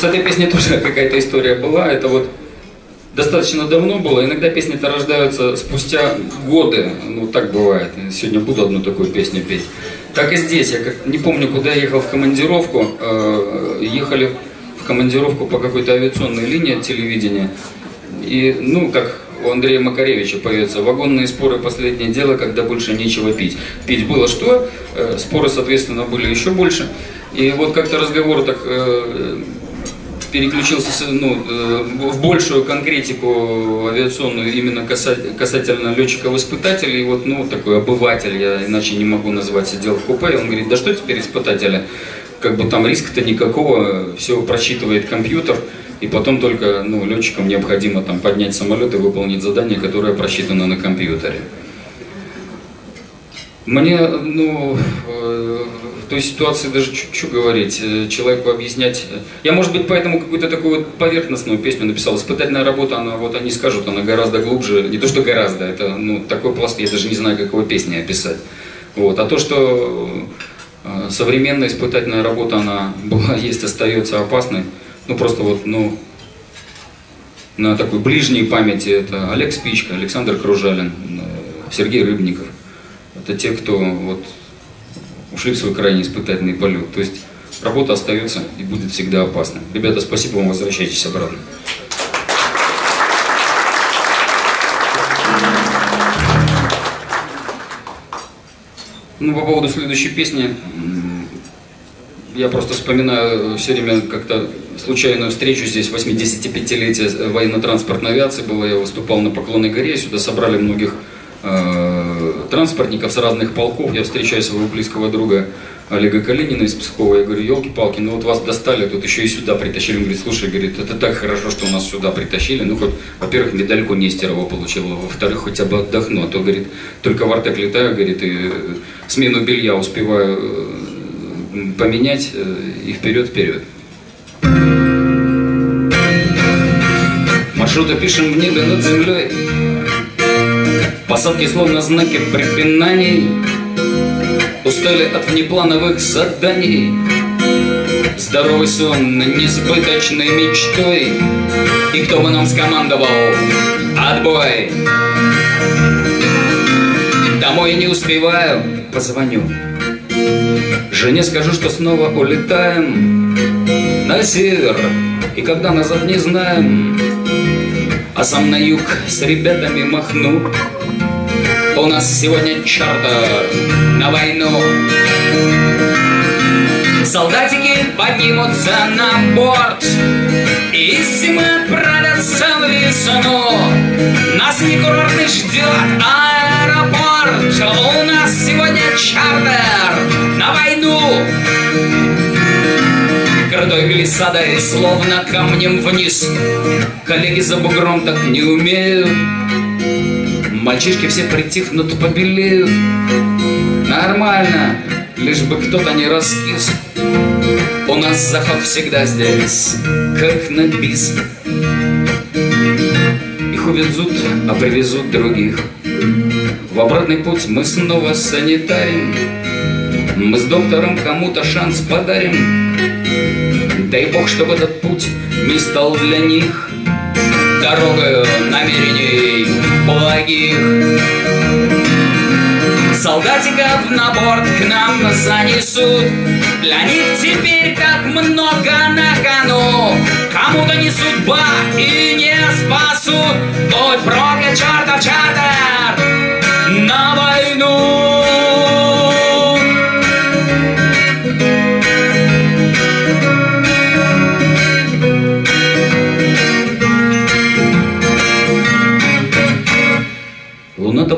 С этой песней тоже какая-то история была. Это вот достаточно давно было. Иногда песни-то рождаются спустя годы. Ну, так бывает. Сегодня буду одну такую песню петь. Так и здесь. Я как, не помню, куда я ехал в командировку. Э, ехали в командировку по какой-то авиационной линии телевидения. И, ну, как у Андрея Макаревича поется «Вагонные споры – последнее дело, когда больше нечего пить». Пить было что? Э, споры, соответственно, были еще больше. И вот как-то разговор так э, переключился ну, э, в большую конкретику авиационную именно касательно летчиков-испытателей. Вот, ну, такой обыватель, я иначе не могу назвать, сидел в купе, он говорит, да что теперь испытателя? Как бы там риска-то никакого, все просчитывает компьютер, и потом только ну, летчикам необходимо там поднять самолет и выполнить задание, которое просчитано на компьютере. Мне, ну, той ситуации даже что говорить, э, человеку объяснять. Э, я, может быть, поэтому какую-то такую вот поверхностную песню написал. Испытательная работа, она, вот они скажут, она гораздо глубже, не то что гораздо, это ну, такой пласт, я даже не знаю, какого песни описать. Вот. А то, что э, современная испытательная работа, она была, есть, остается опасной, ну просто вот, ну, на такой ближней памяти это Олег Спичка, Александр Кружалин, Сергей Рыбников. Это те, кто вот ушли в свой крайне испытательный полет. То есть работа остается и будет всегда опасна. Ребята, спасибо вам, возвращайтесь обратно. Ну, по поводу следующей песни, я просто вспоминаю все время как-то случайную встречу здесь, 85-летие военно-транспортной авиации было, я выступал на Поклонной горе, сюда собрали многих э, транспортников с разных полков. Я встречаю своего близкого друга Олега Калинина из Пскова. Я говорю, елки-палки, ну вот вас достали, тут еще и сюда притащили. Он говорит, слушай, говорит, это так хорошо, что нас сюда притащили. Ну, хоть, во-первых, медальку Нестерова получил, во-вторых, хотя бы отдохну. А то, говорит, только в Артек летаю, говорит, и смену белья успеваю э, поменять э, и вперед-вперед. Маршруты пишем в небе над землей Посадки словно знаки препинаний Устали от внеплановых заданий. Здоровый сон несбыточной мечтой. И кто бы нам скомандовал Отбой Домой не успеваю, позвоню. Жене скажу, что снова улетаем На север. И когда назад не знаем А сам на юг с ребятами махну у нас сегодня чартер на войну. Солдатики поднимутся на борт И зимы отправятся в весну. Нас не курортный ждет аэропорт. У нас сегодня чартер на войну. Крутой глиссадой, словно камнем вниз. Коллеги за бугром так не умеют Мальчишки все притихнут, побелеют. Нормально, лишь бы кто-то не раскис. У нас заход всегда здесь, как на бис. Их увезут, а привезут других. В обратный путь мы снова санитарим. Мы с доктором кому-то шанс подарим. Дай Бог, чтобы этот путь не стал для них Дорогою намерений благих. Солдатиков на борт к нам занесут, Для них теперь так много на кону. Кому-то не судьба и не спасут, Будь проклят чертов чартер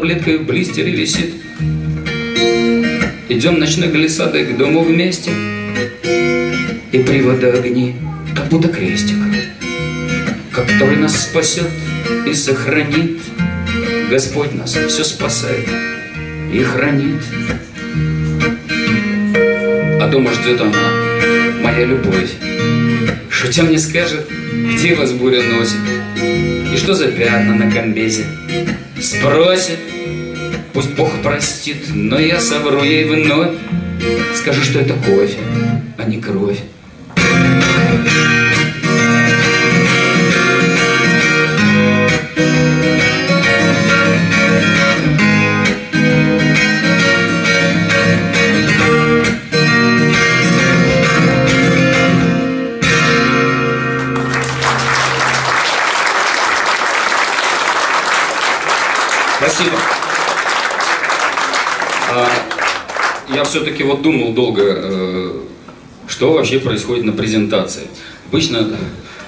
таблеткой в блистере висит. Идем ночной глиссадой к дому вместе. И привода огни, как будто крестик, Который нас спасет и сохранит. Господь нас все спасает и хранит. А дома ждет она, моя любовь. Шутя мне скажет, где вас буря носит, И что за пятна на комбезе. Спросит, пусть Бог простит, но я совру ей вновь. Скажу, что это кофе, а не кровь. Все-таки вот думал долго, э, что вообще происходит на презентации. Обычно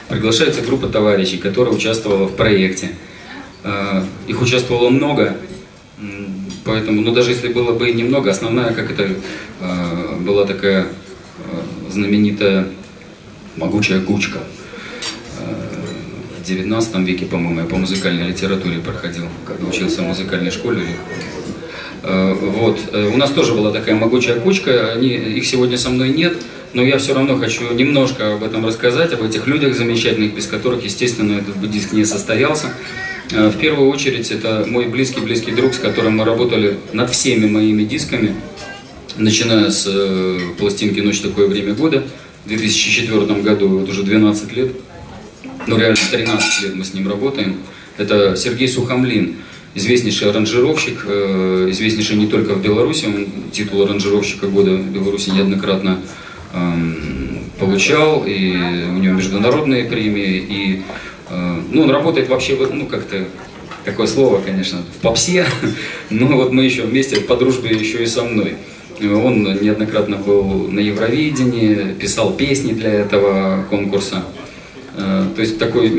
приглашается группа товарищей, которая участвовала в проекте. Э, их участвовало много, поэтому, ну даже если было бы немного, основная, как это, э, была такая знаменитая могучая кучка. В 19 веке, по-моему, я по музыкальной литературе проходил, когда учился в музыкальной школе. Вот. У нас тоже была такая могучая кучка, они, их сегодня со мной нет, но я все равно хочу немножко об этом рассказать, об этих людях замечательных, без которых, естественно, этот диск не состоялся. В первую очередь, это мой близкий-близкий друг, с которым мы работали над всеми моими дисками, начиная с пластинки «Ночь. Такое время года» в 2004 году, вот уже 12 лет ну реально 13 лет мы с ним работаем. Это Сергей Сухомлин, известнейший аранжировщик, э, известнейший не только в Беларуси, он титул аранжировщика года в Беларуси неоднократно эм, получал, и у него международные премии, и э, ну, он работает вообще, ну как-то, такое слово, конечно, в попсе, но вот мы еще вместе по дружбе еще и со мной. Он неоднократно был на Евровидении, писал песни для этого конкурса. Э, то есть такой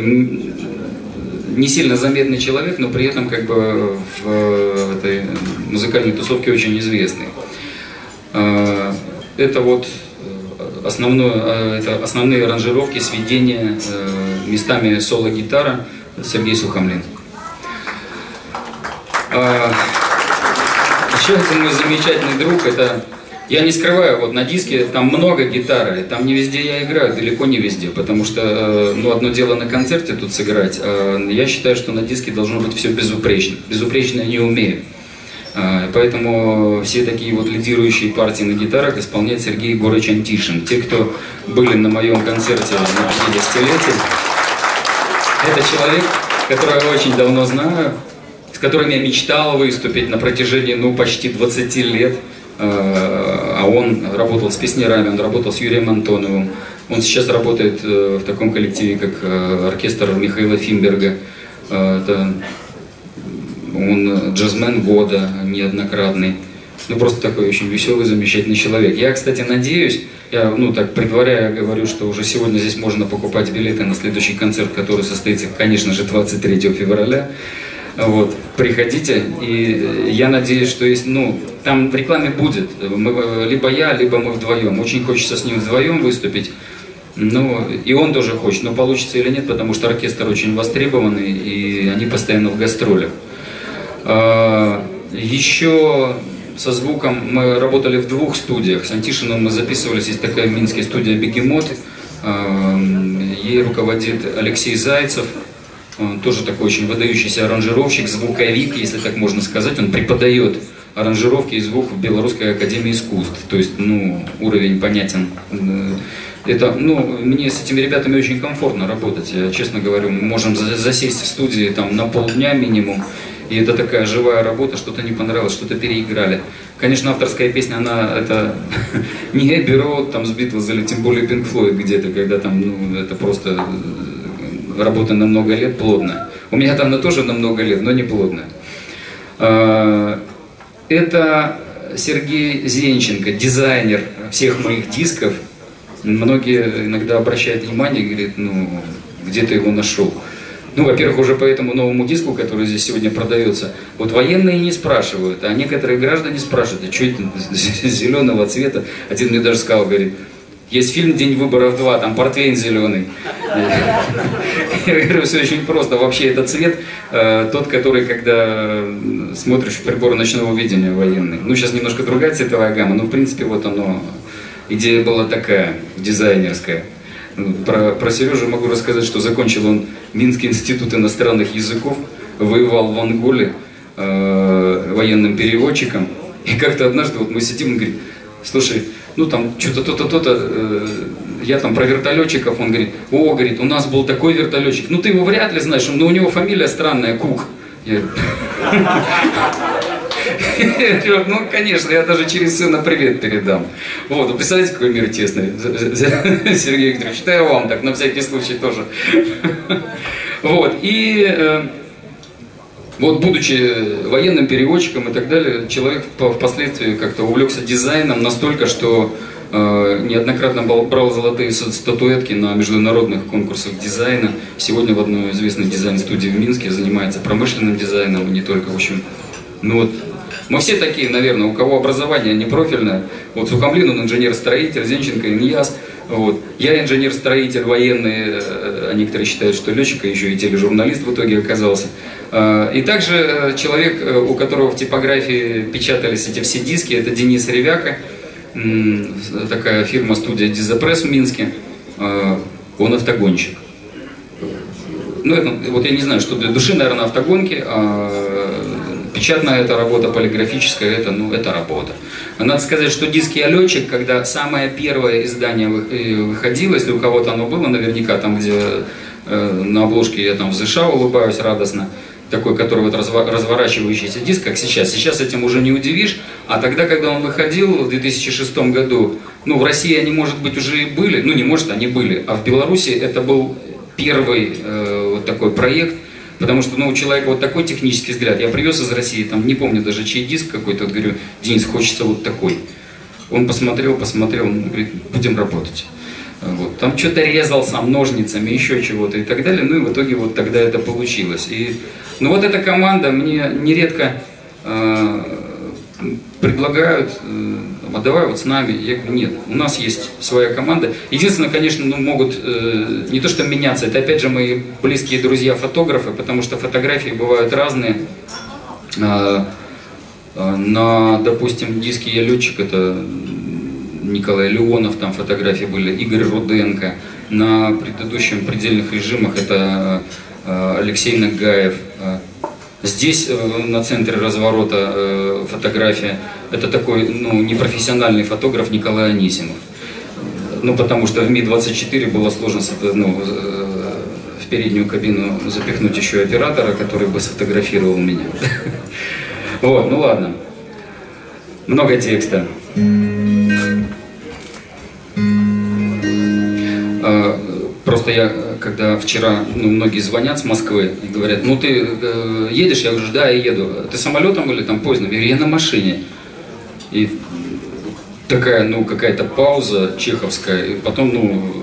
не сильно заметный человек, но при этом как бы в этой музыкальной тусовке очень известный. Это вот основное, это основные аранжировки, сведения, местами соло-гитара Сергей Сухомлин. Еще один мой замечательный друг, это я не скрываю, вот на диске там много гитары, там не везде я играю, далеко не везде, потому что, э, ну, одно дело на концерте тут сыграть, а я считаю, что на диске должно быть все безупречно. Безупречно я не умею. А, поэтому все такие вот лидирующие партии на гитарах исполняет Сергей Егорович Антишин. Те, кто были на моем концерте на 50-летие, это человек, которого я очень давно знаю, с которым я мечтал выступить на протяжении, ну, почти 20 лет. Э, а он работал с песнярами, он работал с Юрием Антоновым. Он сейчас работает э, в таком коллективе, как э, оркестр Михаила Фимберга. Это он джазмен года неоднократный. Ну, просто такой очень веселый, замечательный человек. Я, кстати, надеюсь, я, ну, так предваряя, говорю, что уже сегодня здесь можно покупать билеты на следующий концерт, который состоится, конечно же, 23 февраля. Вот, приходите, и я надеюсь, что есть, ну, там в рекламе будет, мы, либо я, либо мы вдвоем. Очень хочется с ним вдвоем выступить. Ну, и он тоже хочет, но получится или нет, потому что оркестр очень востребованный, и они постоянно в гастролях. А, еще со звуком мы работали в двух студиях. С Антишиным мы записывались, есть такая минская студия «Бегемот». А, ей руководит Алексей Зайцев, он тоже такой очень выдающийся аранжировщик, звуковик, если так можно сказать. Он преподает аранжировки и звук в Белорусской академии искусств. То есть, ну, уровень понятен. Это, ну, мне с этими ребятами очень комфортно работать. Я, честно говорю, мы можем засесть в студии там на полдня минимум. И это такая живая работа, что-то не понравилось, что-то переиграли. Конечно, авторская песня, она это не Эбби Роуд, там с Битлз или тем более Пинк Флойд где-то, когда там, ну, это просто работа на много лет плотная. У меня там она тоже на много лет, но не плотная. Это Сергей Зенченко, дизайнер всех моих дисков. Многие иногда обращают внимание и говорят, ну, где ты его нашел? Ну, во-первых, уже по этому новому диску, который здесь сегодня продается, вот военные не спрашивают, а некоторые граждане спрашивают, а что это зеленого цвета? Один мне даже сказал, говорит, есть фильм «День выборов 2», там портвейн зеленый. Говорю, все очень просто. Вообще этот цвет э, тот, который, когда смотришь в прибор ночного видения военный. Ну, сейчас немножко другая цветовая гамма, но в принципе вот оно, идея была такая, дизайнерская. Ну, про, про Сережу могу рассказать, что закончил он Минский институт иностранных языков, воевал в Анголе э, военным переводчиком. И как-то однажды вот мы сидим, и говорит, слушай, ну там что-то то-то, то-то, э, я там про вертолетчиков, он говорит, о, говорит, у нас был такой вертолетчик, ну ты его вряд ли знаешь, но у него фамилия странная, Кук. Я ну, конечно, я даже через сына привет передам. Вот, представляете, какой мир тесный. Сергей Викторович, да я вам так, на всякий случай тоже. Вот, и э, вот, будучи военным переводчиком и так далее, человек впоследствии как-то увлекся дизайном настолько, что неоднократно брал золотые статуэтки на международных конкурсах дизайна. Сегодня в одной известной дизайн-студии в Минске занимается промышленным дизайном, не только, в общем. Ну вот, мы все такие, наверное, у кого образование не профильное. Вот Сухомлин, он инженер-строитель, Зенченко, Иньяс. Вот. Я инженер-строитель военный, а некоторые считают, что летчик, а еще и тележурналист в итоге оказался. А, и также э, человек, э, у которого в типографии печатались эти все диски, это Денис Ревяка, такая фирма студия Дизапресс в Минске. А, он автогонщик. Ну, это, вот я не знаю, что для души, наверное, автогонки, а печатная это работа, полиграфическая это, ну, это работа. Надо сказать, что диски «Я летчик», когда самое первое издание э, выходило, если у кого-то оно было, наверняка там, где э, на обложке я там взыша, улыбаюсь радостно, такой, который вот разворачивающийся диск, как сейчас. Сейчас этим уже не удивишь, а тогда, когда он выходил в 2006 году, ну, в России они, может быть, уже и были, ну, не может, они были, а в Беларуси это был первый э, вот такой проект, потому что, ну, у человека вот такой технический взгляд. Я привез из России, там, не помню даже, чей диск какой-то, говорю, Денис, хочется вот такой. Он посмотрел, посмотрел, он говорит, будем работать. Вот. Там что-то резал сам ножницами, еще чего-то и так далее. Ну и в итоге вот тогда это получилось. И, ну вот эта команда мне нередко э, предлагают, э, давай вот с нами. Я говорю, нет, у нас есть своя команда. Единственное, конечно, ну, могут э, не то что меняться, это опять же мои близкие друзья фотографы, потому что фотографии бывают разные. Э, э, на, допустим, диске «Я летчик» это Николай Леонов, там фотографии были, Игорь Руденко. На предыдущем предельных режимах это э, Алексей Нагаев. Э, здесь э, на центре разворота фотография, это такой ну, непрофессиональный фотограф Николай Анисимов. Ну, потому что в Ми-24 было сложно ну, в переднюю кабину запихнуть еще оператора, который бы сфотографировал меня. Вот, ну ладно. Много текста. А, просто я, когда вчера, ну, многие звонят с Москвы и говорят, ну ты э, едешь? Я говорю, да, я еду. Ты самолетом или там поездом? Я говорю, я на машине. И такая, ну, какая-то пауза чеховская, и потом, ну,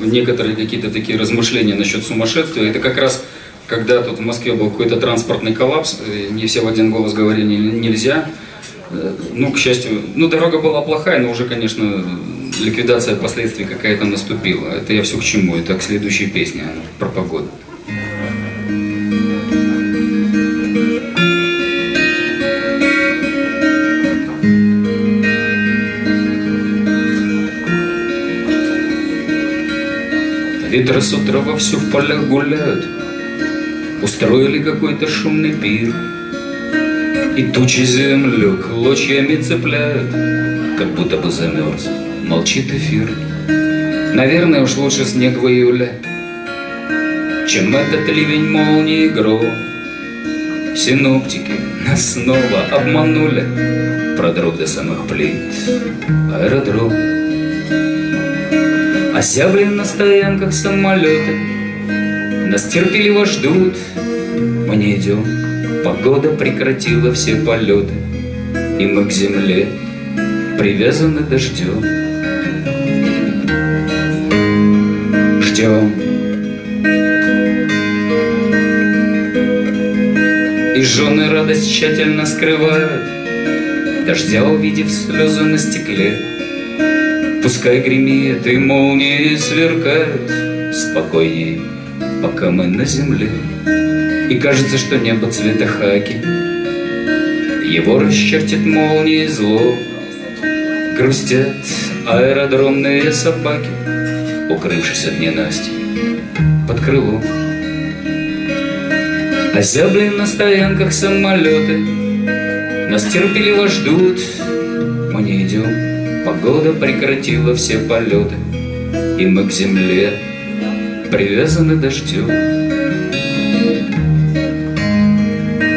некоторые какие-то такие размышления насчет сумасшествия. Это как раз, когда тут в Москве был какой-то транспортный коллапс, не все в один голос говорили нельзя. Э, ну, к счастью, ну, дорога была плохая, но уже, конечно, ликвидация последствий какая-то наступила. Это я все к чему, это к следующей песне про погоду. Ветры с утра вовсю в полях гуляют, Устроили какой-то шумный пир, И тучи землю клочьями цепляют, Как будто бы замерз молчит эфир. Наверное, уж лучше снег в июле, Чем этот ливень молнии гром. Синоптики нас снова обманули, Продрог до самых плит аэродром. Осябли на стоянках самолеты, Нас терпеливо ждут, мы не идем. Погода прекратила все полеты, И мы к земле привязаны дождем. Ждем. И жены радость тщательно скрывают, Дождя увидев слезы на стекле. Пускай гремит и молнии сверкают, Спокойней, пока мы на земле. И кажется, что небо цвета хаки, Его расчертит молнии зло. Грустят аэродромные собаки, укрывшись от ненасти под крылом. Озябли на стоянках самолеты, Нас терпеливо ждут, мы не идем. Погода прекратила все полеты, И мы к земле привязаны дождем.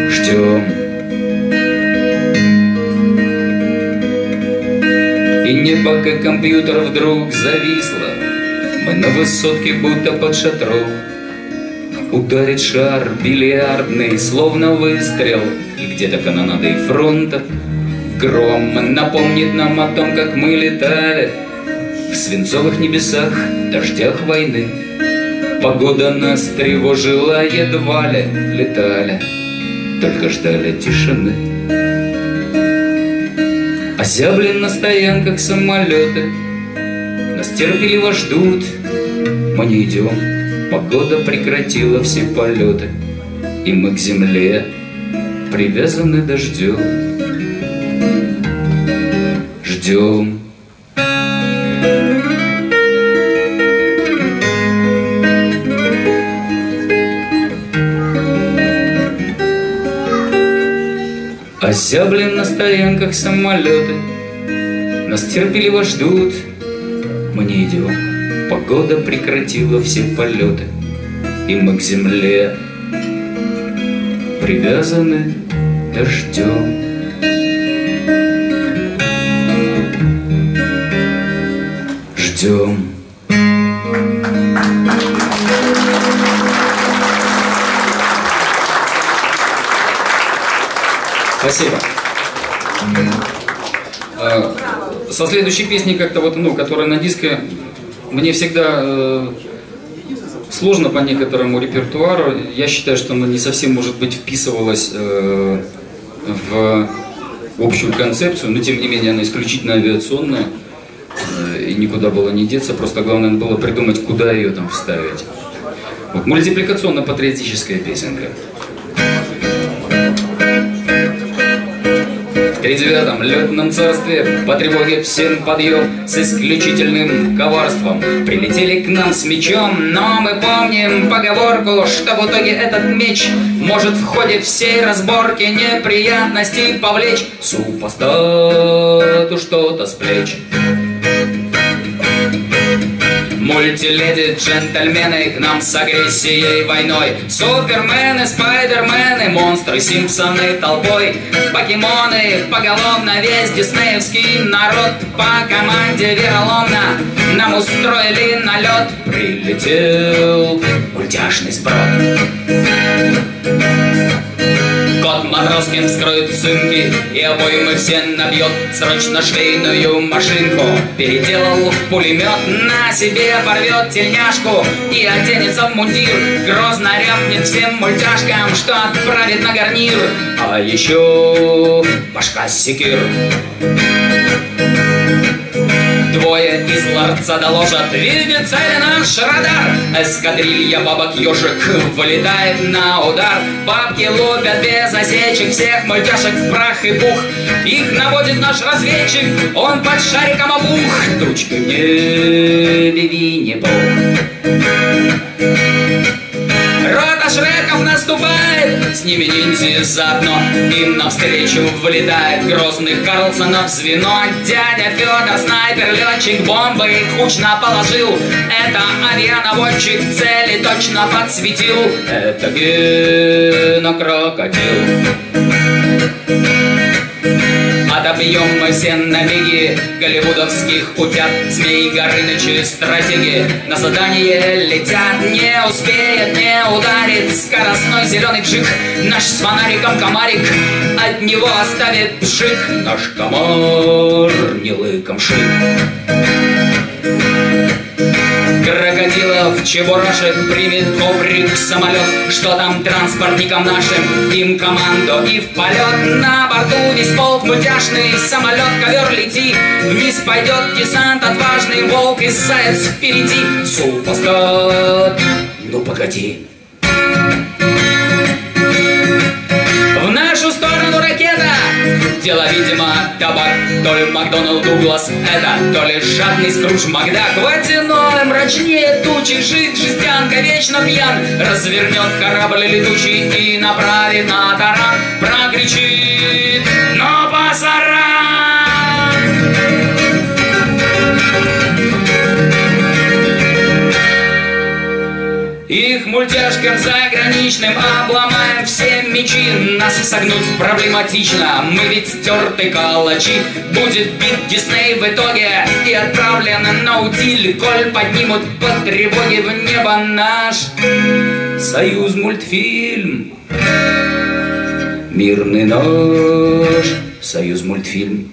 Ждем. И небо, как компьютер, вдруг зависло, мы на высотке, будто под шатром. Ударит шар бильярдный, словно выстрел, И где-то канонады фронта Гром напомнит нам о том, как мы летали В свинцовых небесах, дождях войны. Погода нас тревожила едва ли летали, Только ждали тишины. Озябли на стоянках самолеты — нас терпеливо ждут, мы не идем. Погода прекратила все полеты, И мы к земле привязаны дождем. Ждем. Озябли на стоянках самолеты, Нас терпеливо ждут, мы не идем. Погода прекратила все полеты, И мы к земле привязаны дождем. Ждем. Спасибо. Со следующей песней как-то вот, ну, которая на диске, мне всегда э, сложно по некоторому репертуару. Я считаю, что она не совсем, может быть, вписывалась э, в общую концепцию, но тем не менее она исключительно авиационная, э, и никуда было не деться, просто главное было придумать, куда ее там вставить. Вот, мультипликационно-патриотическая песенка. Тридевятом летном царстве По тревоге всем подъем С исключительным коварством. Прилетели к нам с мечом Но мы помним поговорку Что в итоге этот меч Может в ходе всей разборки Неприятностей повлечь. Супостату что-то с плеч Мультиледи, джентльмены к нам с агрессией войной. Супермены, спайдермены, монстры, симпсоны толпой. Покемоны, поголовно весь диснеевский народ. По команде вероломно нам устроили налет. Прилетел мультяшный сброд Кот Матроскин вскроет сумки И обоймы все набьет. Срочно швейную машинку Переделал в пулемет. На себе порвет тельняшку И оденется в мундир. Грозно рявкнет всем мультяшкам Что отправит на гарнир. А еще башка секир Двое из ларца доложат. Видит цель наш радар! Эскадрилья бабок ежик Вылетает на удар. Бабки лупят без осечек Всех мультяшек в прах и пух. Их наводит наш разведчик Он под шариком обух. Тучка в небе Винни-Пух ними ниндзя заодно. Им навстречу влетает грозных Карлсонов звено. Дядя Федор, снайпер, летчик, бомбы кучно положил. Это авианаводчик цели точно подсветил. Это генокрокодил Отобьем мы все набеги голливудовских утят Змей Горынычи стратеги на задание летят Не успеет, не ударит. Скоростной зеленый джик Наш с фонариком комарик. От него оставит пшик Наш комар не лыком шик Крокодилов, чебурашек примет коврик самолет Что там транспортникам нашим, им команду и в полет. На борту весь полк мультяшный, самолет ковер лети. Вниз пойдет десант отважный, волк и заяц впереди. Супостат, ну погоди. В Дело, видимо, табак То ли Макдоналд Дуглас это То ли жадный Скрудж Макдак Водяной мрачнее тучи Жить жестянка вечно пьян. Развернет корабль летучий И направит на таран. Прокричит Их мультяшкам заграничным обломаем все мечи. Нас согнуть проблематично, мы ведь стертые калачи. Будет бит Дисней в итоге. И отправлен на утиль. Коль поднимут по тревоге в небо наш Союз мультфильм. Мирный наш Союз мультфильм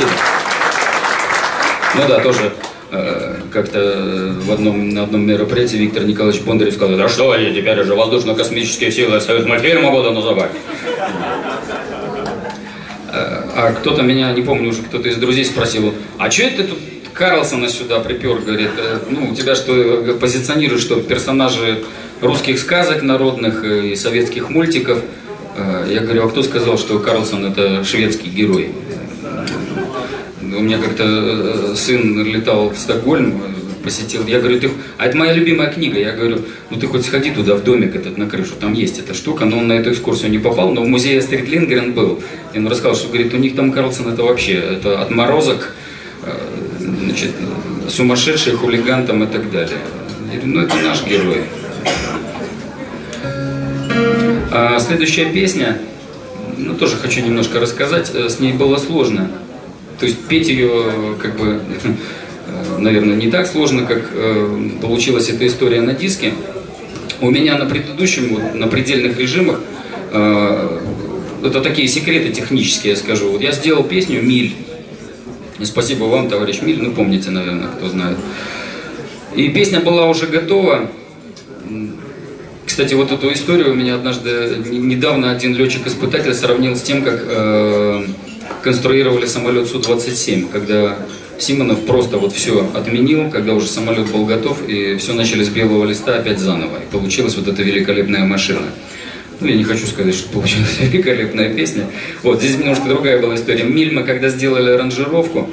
Спасибо. Ну да, тоже э, как-то в одном, на одном мероприятии Виктор Николаевич Бондарев сказал, да что они теперь уже воздушно-космические силы Союз мультфильма буду называть. Э, а кто-то меня, не помню уже, кто-то из друзей спросил, а что это тут Карлсона сюда припер, говорит, «Э, ну, у тебя что, позиционируешь, что персонажи русских сказок народных и советских мультиков. Э, Я говорю, а кто сказал, что Карлсон это шведский герой? У меня как-то э, сын летал в Стокгольм, э, посетил. Я говорю, ты, а это моя любимая книга. Я говорю, ну ты хоть сходи туда, в домик этот на крышу, там есть эта штука. Но он на эту экскурсию не попал, но в музее Астрид Лингрен был. И он рассказал, что, говорит, у них там Карлсон это вообще, это отморозок, э, значит, сумасшедший хулиган там и так далее. Я говорю, ну это наш герой. А следующая песня, ну тоже хочу немножко рассказать, с ней было сложно. То есть петь ее, как бы, э, наверное, не так сложно, как э, получилась эта история на диске. У меня на предыдущем, вот, на предельных режимах, э, это такие секреты технические, я скажу. Вот я сделал песню «Миль». Спасибо вам, товарищ Миль, ну помните, наверное, кто знает. И песня была уже готова. Кстати, вот эту историю у меня однажды недавно один летчик-испытатель сравнил с тем, как конструировали самолет Су-27, когда Симонов просто вот все отменил, когда уже самолет был готов, и все начали с белого листа опять заново. И получилась вот эта великолепная машина. Ну, я не хочу сказать, что получилась великолепная песня. Вот, здесь немножко другая была история. Мильма, когда сделали аранжировку,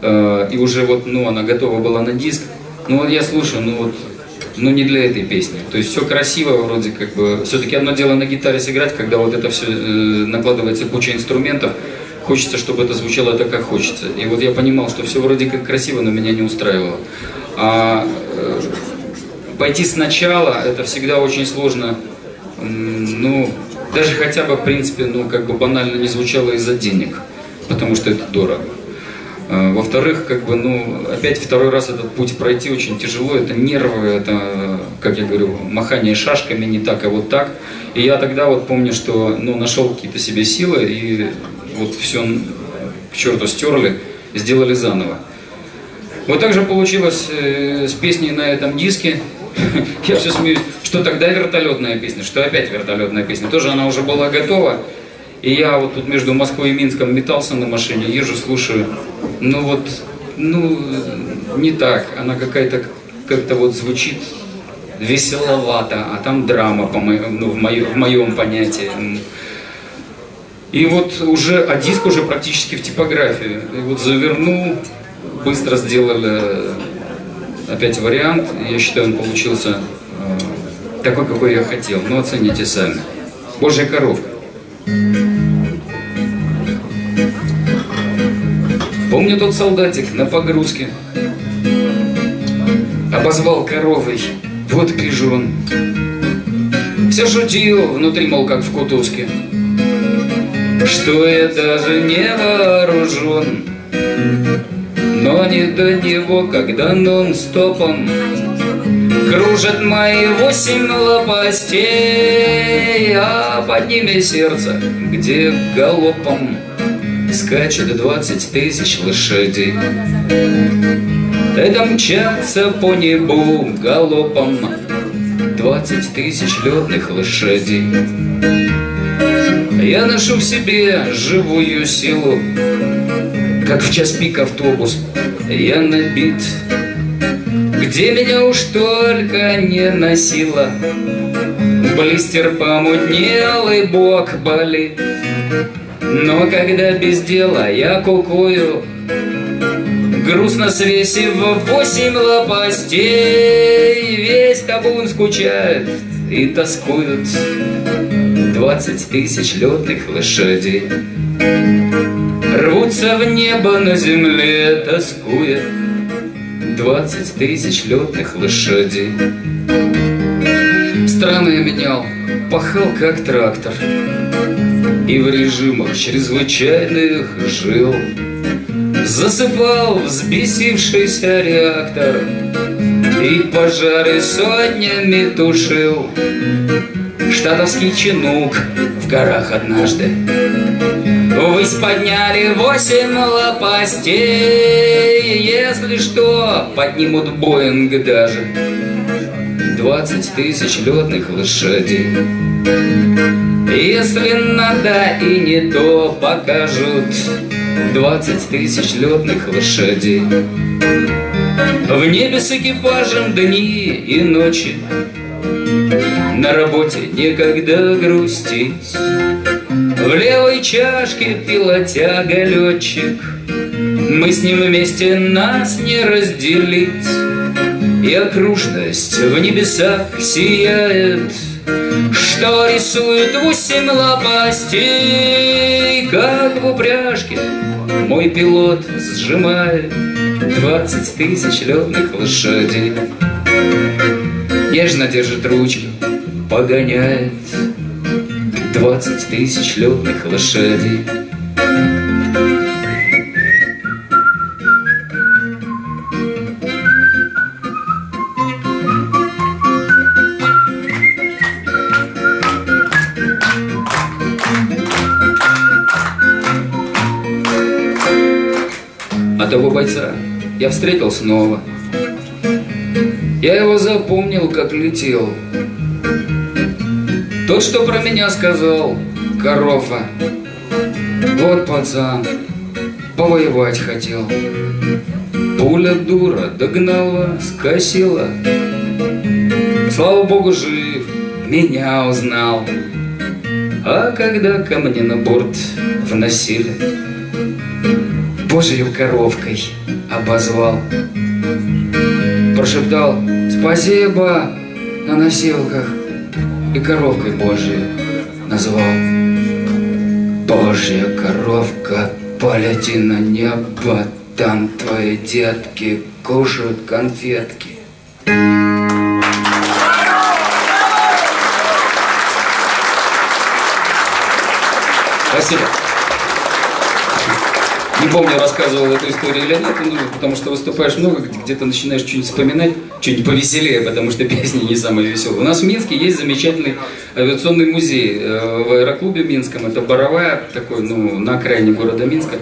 э, и уже вот, ну, она готова была на диск, ну, вот я слушаю, ну, вот, ну, не для этой песни. То есть все красиво, вроде как бы, все-таки одно дело на гитаре сыграть, когда вот это все э, накладывается куча инструментов, хочется, чтобы это звучало так, как хочется. И вот я понимал, что все вроде как красиво, но меня не устраивало. А э, пойти сначала, это всегда очень сложно, ну, даже хотя бы, в принципе, ну, как бы банально не звучало из-за денег, потому что это дорого. А, во-вторых, как бы, ну, опять второй раз этот путь пройти очень тяжело, это нервы, это, как я говорю, махание шашками не так, а вот так. И я тогда вот помню, что, ну, нашел какие-то себе силы и вот все к черту стерли сделали заново. Вот так же получилось э, с песней на этом диске. Я все смеюсь, что тогда вертолетная песня, что опять вертолетная песня. Тоже она уже была готова. И я вот тут между Москвой и Минском метался на машине, езжу, слушаю. Ну вот, ну, не так. Она какая-то как-то вот звучит веселовато, а там драма по моему, ну, в, моем, в моем понятии. И вот уже, а диск уже практически в типографии. И вот завернул, быстро сделали опять вариант. Я считаю, он получился э, такой, какой я хотел. Но оцените сами. Божья коровка. Помню тот солдатик на погрузке Обозвал коровой, вот пижон Все шутил внутри, мол, как в кутузке что я даже не вооружен. Но не до него, когда нон-стопом Кружат мои восемь лопастей, А под ними сердце, где галопом Скачет двадцать тысяч лошадей. Это мчатся по небу галопом Двадцать тысяч летных лошадей. А я ношу в себе живую силу, Как в час пик автобус я набит. Где меня уж только не носило, Блистер помутнел и бок болит. Но когда без дела я кукую, Грустно свесив восемь лопастей, Весь табун скучает и тоскует. 20 тысяч летных лошадей. Рвутся в небо, на земле тоскуя, 20 тысяч летных лошадей. Страны менял, пахал как трактор, И в режимах чрезвычайных жил. Засыпал взбесившийся реактор И пожары сотнями тушил. Штатовский чинук в горах однажды. Ввысь подняли восемь лопастей. Если что, поднимут Боинг даже. Двадцать тысяч летных лошадей. Если надо и не то покажут. Двадцать тысяч летных лошадей. В небе с экипажем дни и ночи на работе некогда грустить. В левой чашке пилотяга летчик Мы с ним вместе нас не разделить. И окружность в небесах сияет Что рисует восемь лопастей Как в упряжке мой пилот сжимает Двадцать тысяч летных лошадей. Нежно держит ручки погоняет Двадцать тысяч летных лошадей. А того бойца я встретил снова. Я его запомнил, как летел. Тот, что про меня сказал, корова. Вот пацан, повоевать хотел. Пуля дура догнала, скосила. Слава богу, жив, меня узнал. А когда ко мне на борт вносили, Божьей коровкой обозвал. Прошептал «Спасибо!» на носилках и коровкой Божией назвал. Божья коровка, полети на небо, там твои детки кушают конфетки. Спасибо. Не помню, рассказывал эту историю или нет, ну, потому что выступаешь много, где-то начинаешь что-нибудь вспоминать, что-нибудь повеселее, потому что песни не самые веселые. У нас в Минске есть замечательный авиационный музей э, в аэроклубе Минском. Это Боровая, такой, ну, на окраине города Минска.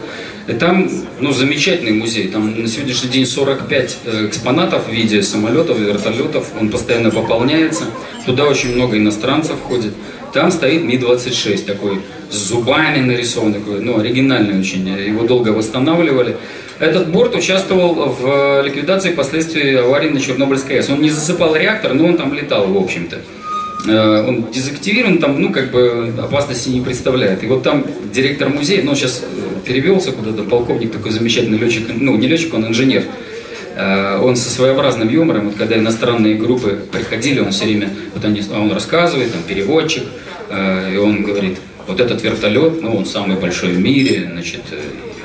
Там, ну, замечательный музей. Там на сегодняшний день 45 э, экспонатов в виде самолетов, вертолетов. Он постоянно пополняется. Туда очень много иностранцев ходит. Там стоит Ми-26 такой, с зубами нарисованный, такой, ну, оригинальный очень. Его долго восстанавливали. Этот борт участвовал в ликвидации последствий аварии на Чернобыльской АЭС. Он не засыпал реактор, но он там летал, в общем-то. Э, он дезактивирован, там, ну, как бы опасности не представляет. И вот там директор музея, ну, сейчас э, перевелся куда-то, полковник такой замечательный летчик, ну, не летчик, он инженер. Э, он со своеобразным юмором, вот когда иностранные группы приходили, он все время, вот они, он рассказывает, там, переводчик, Э, и он говорит, вот этот вертолет, ну, он самый большой в мире, значит, э,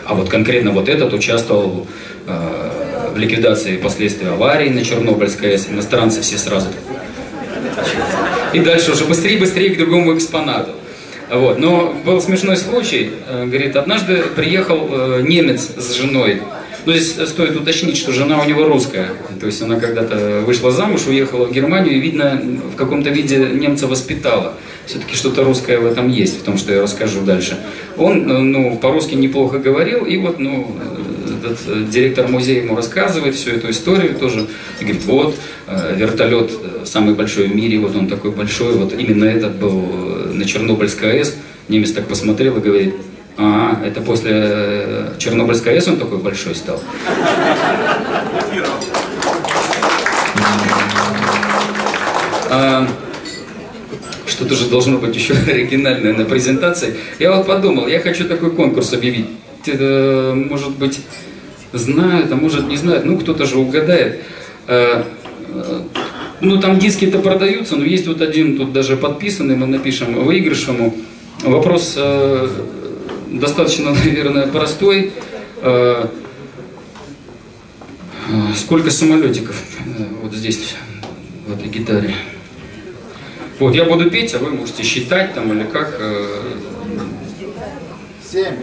а вот конкретно вот этот участвовал э, в ликвидации последствий аварии на Чернобыльской АЭС. Иностранцы все сразу. И дальше уже быстрее, быстрее к другому экспонату. Вот. Но был смешной случай. Говорит, однажды приехал немец с женой но ну, здесь стоит уточнить, что жена у него русская. То есть она когда-то вышла замуж, уехала в Германию и, видно, в каком-то виде немца воспитала. Все-таки что-то русское в этом есть, в том, что я расскажу дальше. Он ну, по-русски неплохо говорил, и вот ну, этот э, директор музея ему рассказывает всю эту историю тоже. И говорит, вот, э, вертолет э, самый большой в мире, вот он такой большой, вот именно этот был на Чернобыльской АЭС. Немец так посмотрел и говорит, а, это после Чернобыльской АЭС он такой большой стал. А, Что-то же должно быть еще оригинальное на презентации. Я вот подумал, я хочу такой конкурс объявить. Может быть, знают, а может не знают. Ну, кто-то же угадает. А, а, ну, там диски-то продаются, но есть вот один тут даже подписанный, мы напишем выигрыш ему. Вопрос э, достаточно, наверное, простой. Э, э, сколько самолетиков э, вот здесь, в этой гитаре? Вот, я буду петь, а вы можете считать там или как. Семь.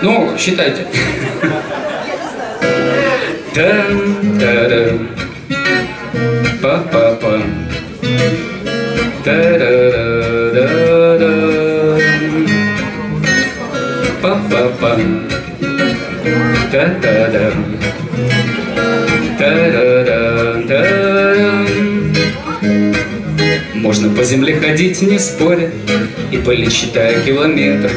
Ну, считайте. Та-та-та. Па-па-па. Можно по земле ходить, не споря, и пылить, считая километры.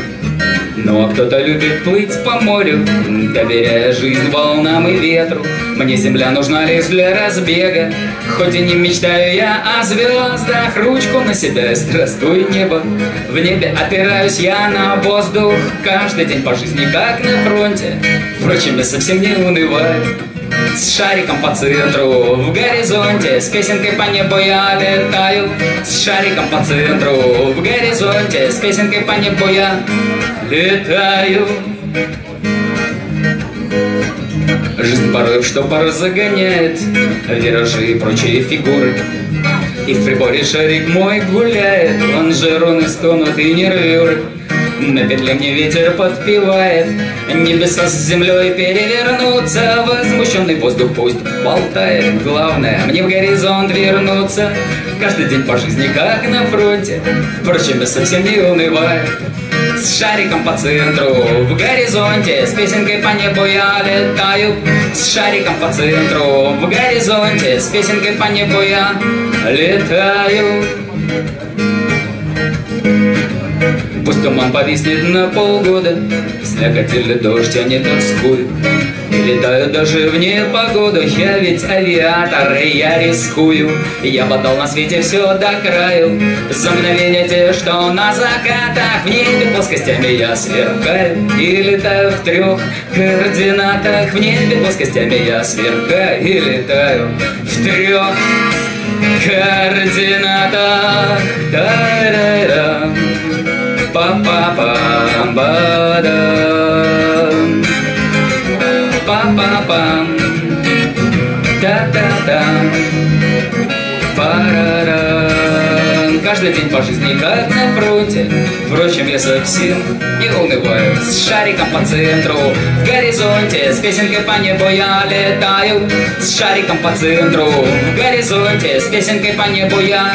Но кто-то любит плыть по морю, доверяя жизнь волнам и ветру. Мне земля нужна лишь для разбега, хоть и не мечтаю я о звездах. Ручку на себя здравствуй небо, в небе опираюсь я на воздух. Каждый день по жизни как на фронте, впрочем, я совсем не унываю. С шариком по центру в горизонте С песенкой по небу я летаю. С шариком по центру в горизонте С песенкой по небу я летаю. Жизнь порой в штопор загоняет Виражи и прочие фигуры. И в приборе шарик мой гуляет Лонжероны стонут и нервюры на петле мне ветер подпевает. Небеса с землей перевернутся Возмущенный воздух пусть болтает. Главное, мне в горизонт вернуться. Каждый день по жизни, как на фронте Впрочем, я совсем не унываю. С шариком по центру В горизонте с песенкой по небу я летаю. С шариком по центру В горизонте с песенкой по небу я летаю Пусть туман повиснет на полгода. Слякоть или дождь, я не тоскую И летаю даже в непогоду. Я ведь авиатор, и я рискую. Я подал на свете все до краю. За мгновение те, что на закатах. В небе плоскостями я сверкаю. И летаю в трех координатах. В небе плоскостями я сверкаю. И летаю в трех координатах. Та-ра-рам па па пам ба дам па па пам та та та парарам Каждый день по жизни как на фронте. Впрочем, я совсем не унываю. С шариком по центру в горизонте С песенкой по небу я летаю. С шариком по центру в горизонте С песенкой по небу я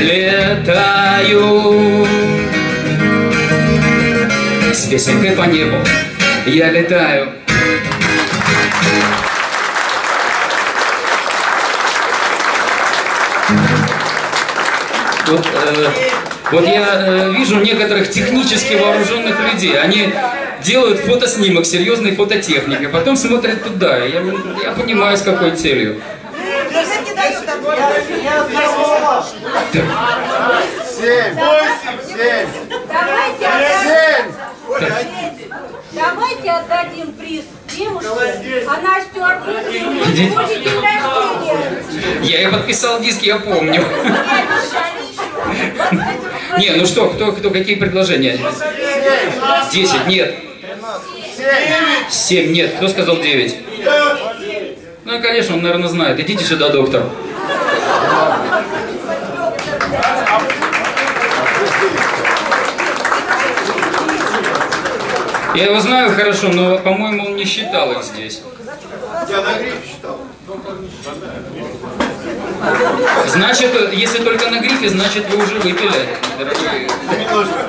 летаю с песенкой по небу я летаю. Вот, э, вот я э, вижу некоторых технически вооруженных людей. Они делают фотоснимок серьезной фототехникой, потом смотрят туда. Я, я понимаю, с какой целью. Семь, восемь, семь, Давайте семь. Давайте отдадим приз девушке, она рождения. Я и подписал диск, я помню. Не ну что, кто, кто, какие предложения? Десять, нет. Семь. Семь, нет. Кто сказал девять? Ну, конечно, он, наверное, знает. Идите сюда, доктор. Я его знаю хорошо, но, по-моему, он не считал их здесь. Я на гриф считал. Значит, если только на грифе, значит, вы уже выпили, дорогой. Немножко.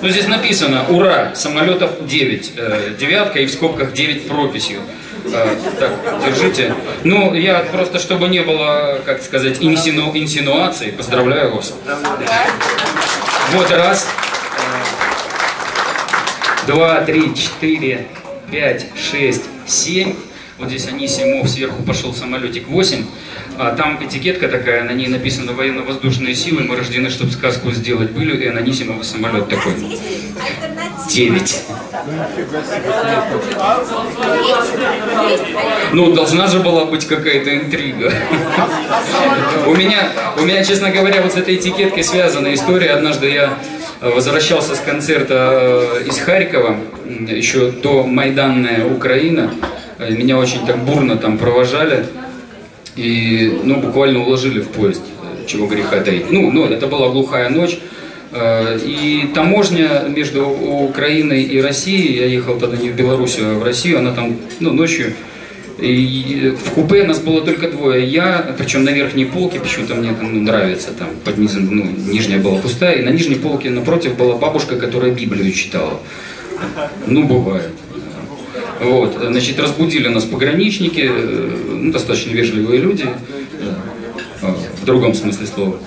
Ну, здесь написано, ура, самолетов 9, э, девятка и в скобках 9 прописью. Э, так, держите. Ну, я просто, чтобы не было, как сказать, инсину, инсинуаций, поздравляю вас. Вот раз, э, два, три, четыре, пять, шесть, семь. Вот здесь Анисимов, сверху пошел самолетик 8. А там этикетка такая, на ней написано «Военно-воздушные силы, мы рождены, чтобы сказку сделать были», и Анисимов самолет такой. Девять. Ну, должна же была быть какая-то интрига. У меня, у меня, честно говоря, вот с этой этикеткой связана история. Однажды я возвращался с концерта э, из Харькова, еще до Майданная Украина. Э, Меня очень так бурно там провожали. И, ну, буквально уложили в поезд, э, чего греха таить. Ну, ну, это была глухая ночь. Э, И таможня между Украиной и Россией, я ехал тогда не в Белоруссию, а в Россию, она там, ну, ночью, и в купе нас было только двое. Я, причем на верхней полке, почему-то мне там ну, нравится, там под низом, ну, нижняя была пустая, и на нижней полке напротив была бабушка, которая Библию читала. Ну, бывает. Вот, значит, разбудили нас пограничники, э, ну, достаточно вежливые люди, э, в другом смысле слова.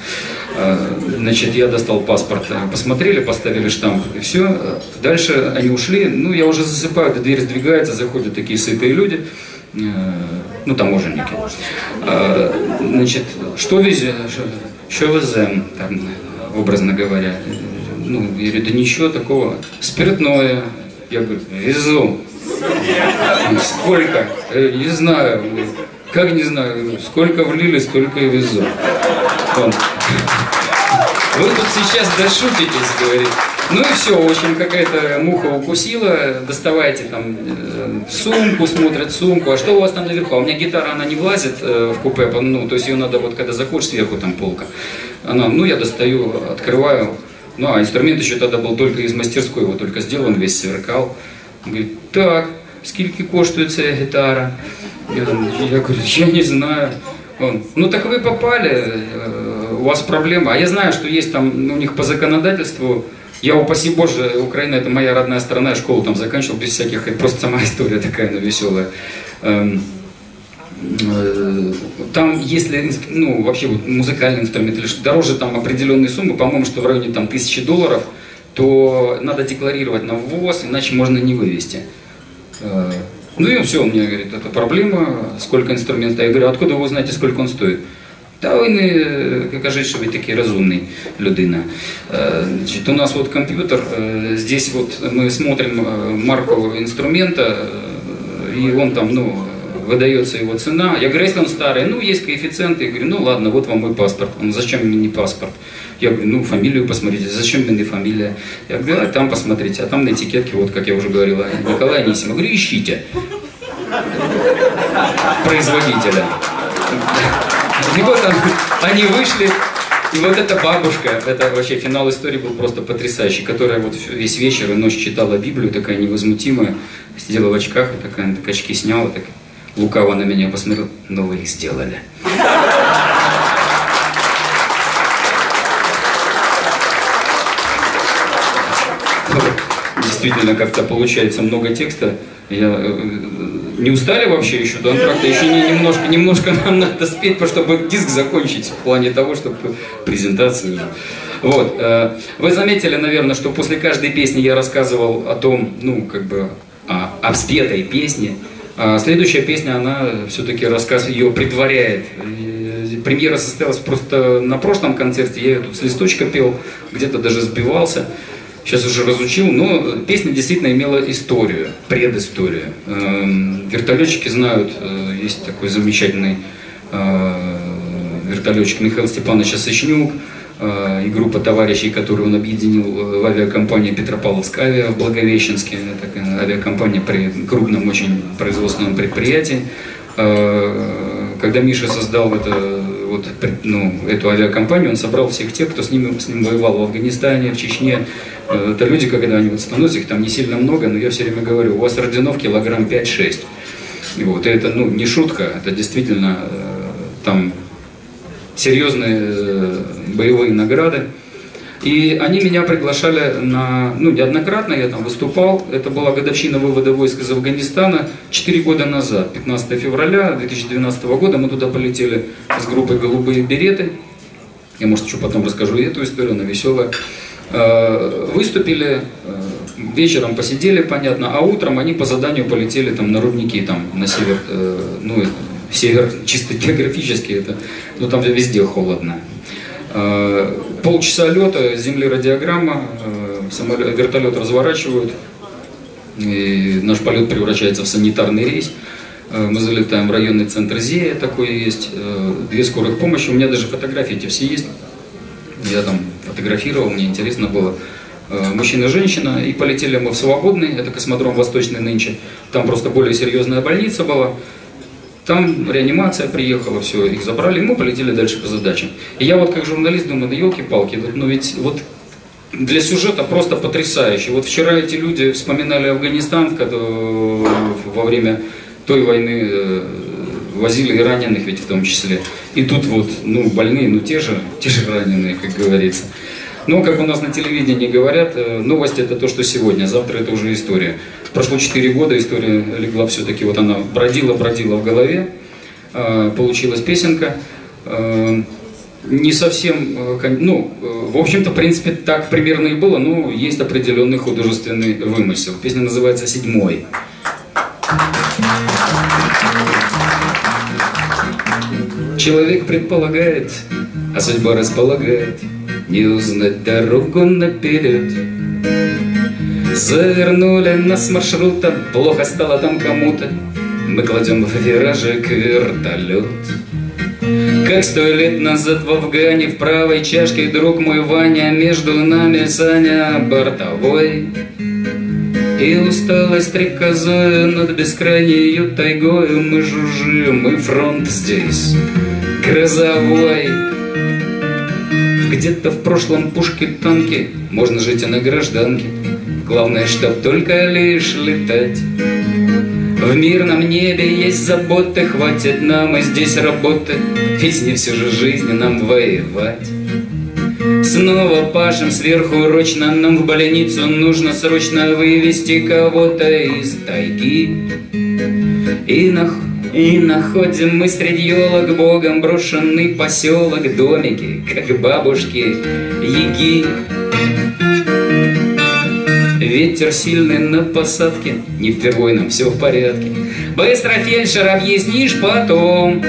Э, Значит, я достал паспорт, посмотрели, поставили штамп, и все. Дальше они ушли, ну, я уже засыпаю, дверь сдвигается, заходят такие сытые люди, ну, таможенники. Значит, что везем, что везем, там, образно говоря. Ну, я говорю, да ничего такого, спиртное. Я говорю, везу. Сколько? «Э, Не знаю. Как не знаю? Сколько влили, столько и везу. Вы тут сейчас дошутитесь, говорит. Ну и все, в общем, какая-то муха укусила, доставайте там э, сумку, смотрят сумку, а что у вас там наверху? А у меня гитара, она не влазит э, в купе, ну, то есть ее надо вот, когда заходишь, сверху там полка. Она, ну, я достаю, открываю, Ну, а инструмент еще тогда был только из мастерской, его только сделал, он весь сверкал. Говорит, так, скільки коштует ця гитара? Я, я говорю, я не знаю. Он, ну так вы попали, э, у вас проблема. А я знаю, что есть там ну, у них по законодательству, я упаси Боже, Украина это моя родная страна, я школу там заканчивал без всяких, это просто сама история такая, она веселая. Эм, э, Там, если, ну, вообще вот музыкальный инструмент, или дороже там определенные суммы, по-моему, что в районе там тысячи долларов, то надо декларировать на ввоз, иначе можно не вывести. Э, Ну и все, он мне говорит, это проблема, сколько инструмент стоит. Я говорю, откуда вы знаете, сколько он стоит? Та ви не е, кажіть, що ви такий розумний людина. Е, Значит, у нас вот компьютер, э, здесь вот мы смотрим э, марку инструмента, э, и он там, ну, выдается его цена. Я говорю, если он старый, ну, есть коэффициенты. Я говорю, ну, ладно, вот вам мой паспорт. Он, зачем мне паспорт? Я говорю, ну, фамилию посмотрите. Зачем мне фамилия? Я говорю, а там посмотрите. А там на этикетке, вот, как я уже говорил, Николай Анисимов. Я говорю, ищите производителя. И вот он- они вышли, и вот эта бабушка, это вообще финал истории был просто потрясающий, которая вот весь вечер и ночь читала Библию, такая невозмутимая, сидела в очках, и такая, так очки сняла, так лукаво на меня посмотрела, но вы их сделали. Действительно, как-то получается много текста. Я, э, не устали вообще еще до антракта? Еще не- немножко, немножко нам надо спеть, чтобы диск закончить в плане того, чтобы презентацию. Вот. э, Вы заметили, наверное, что после каждой песни я рассказывал о том, ну, как бы, о, о спетой песне. А следующая песня, она все-таки рассказ ее предваряет. Премьера состоялась просто на прошлом концерте. Я ее тут с листочка пел, где-то даже сбивался. Сейчас уже разучил, но песня действительно имела историю, предысторию. Эм, Вертолетчики знают, э, есть такой замечательный э, вертолетчик Михаил Степанович Осочнюк э, и группа товарищей, которую он объединил э, в авиакомпании Петропавловск Авиа в Благовещенске. Это авиакомпания при крупном очень производственном предприятии. Э, Когда Миша создал это, вот, ну, эту авиакомпанию, он собрал всех тех, кто с ним, с ним воевал в Афганистане, в Чечне. Э, Это люди, когда они вот становятся, их там не сильно много, но я все время говорю, у вас орденов килограмм 5-6. И вот, и это ну, не шутка, это действительно э, там серьезные э, боевые награды. И они меня приглашали на, ну, неоднократно я там выступал. Это была годовщина вывода войск из Афганистана 4 года назад, 15 февраля 2012 года. Мы туда полетели с группой «Голубые береты». Я, может, еще потом расскажу и эту историю, она веселая. Э, Выступили, э, вечером посидели, понятно, а утром они по заданию полетели там на рудники, там на север, ну, север чисто географически, это, ну, там везде холодно. Э, Полчаса лета, земли радиограмма, э, самолет, вертолет разворачивают, и наш полет превращается в санитарный рейс. Э, Мы залетаем в районный центр ЗЕя, такой есть, две скорых помощи. У меня даже фотографии эти все есть. Я там фотографировал, мне интересно было. Мужчина, женщина, и полетели мы в Свободный, это космодром Восточный нынче. Там просто более серьезная больница была. Там реанимация приехала, все, их забрали, и мы полетели дальше по задачам. И я вот как журналист думаю, да елки-палки, ну ведь вот для сюжета просто потрясающе. Вот вчера эти люди вспоминали Афганистан, когда во время той войны э, возили и раненых ведь в том числе. И тут вот, ну, больные, ну, те же, те же раненые, как говорится. Но, как у нас на телевидении говорят, э, новость это то, что сегодня, завтра это уже история. Прошло 4 года, история легла все-таки, вот она бродила-бродила в голове, э, получилась песенка. Э, Не совсем, ну, в общем-то, в принципе, так примерно и было, но есть определенный художественный вымысел. Песня называется «Седьмой». Человек предполагает, а судьба располагает Не узнать дорогу наперед. Завернули нас с маршрута, плохо стало там кому-то. Мы кладем в виражик вертолет. Как сто лет назад в Афгане В правой чашке друг мой Ваня Между нами Саня бортовой. И усталость стрекозою над бескрайнею тайгою Мы жужжим, и фронт здесь грозовой Где-то в прошлом пушки танки, можно жить и на гражданке. Главное, чтоб только лишь летать. В мирном небе есть заботы, хватит нам и здесь работы, ведь не всю же жизнь нам воевать. Снова пашем сверхурочно, нам в больницу нужно срочно вывести кого-то из тайги. И, нах... и находим мы среди елок богом брошенный поселок, домики, как бабушки яги. Ветер сильный на посадке, не впервой нам все в порядке. Быстро, фельдшер, объяснишь потом,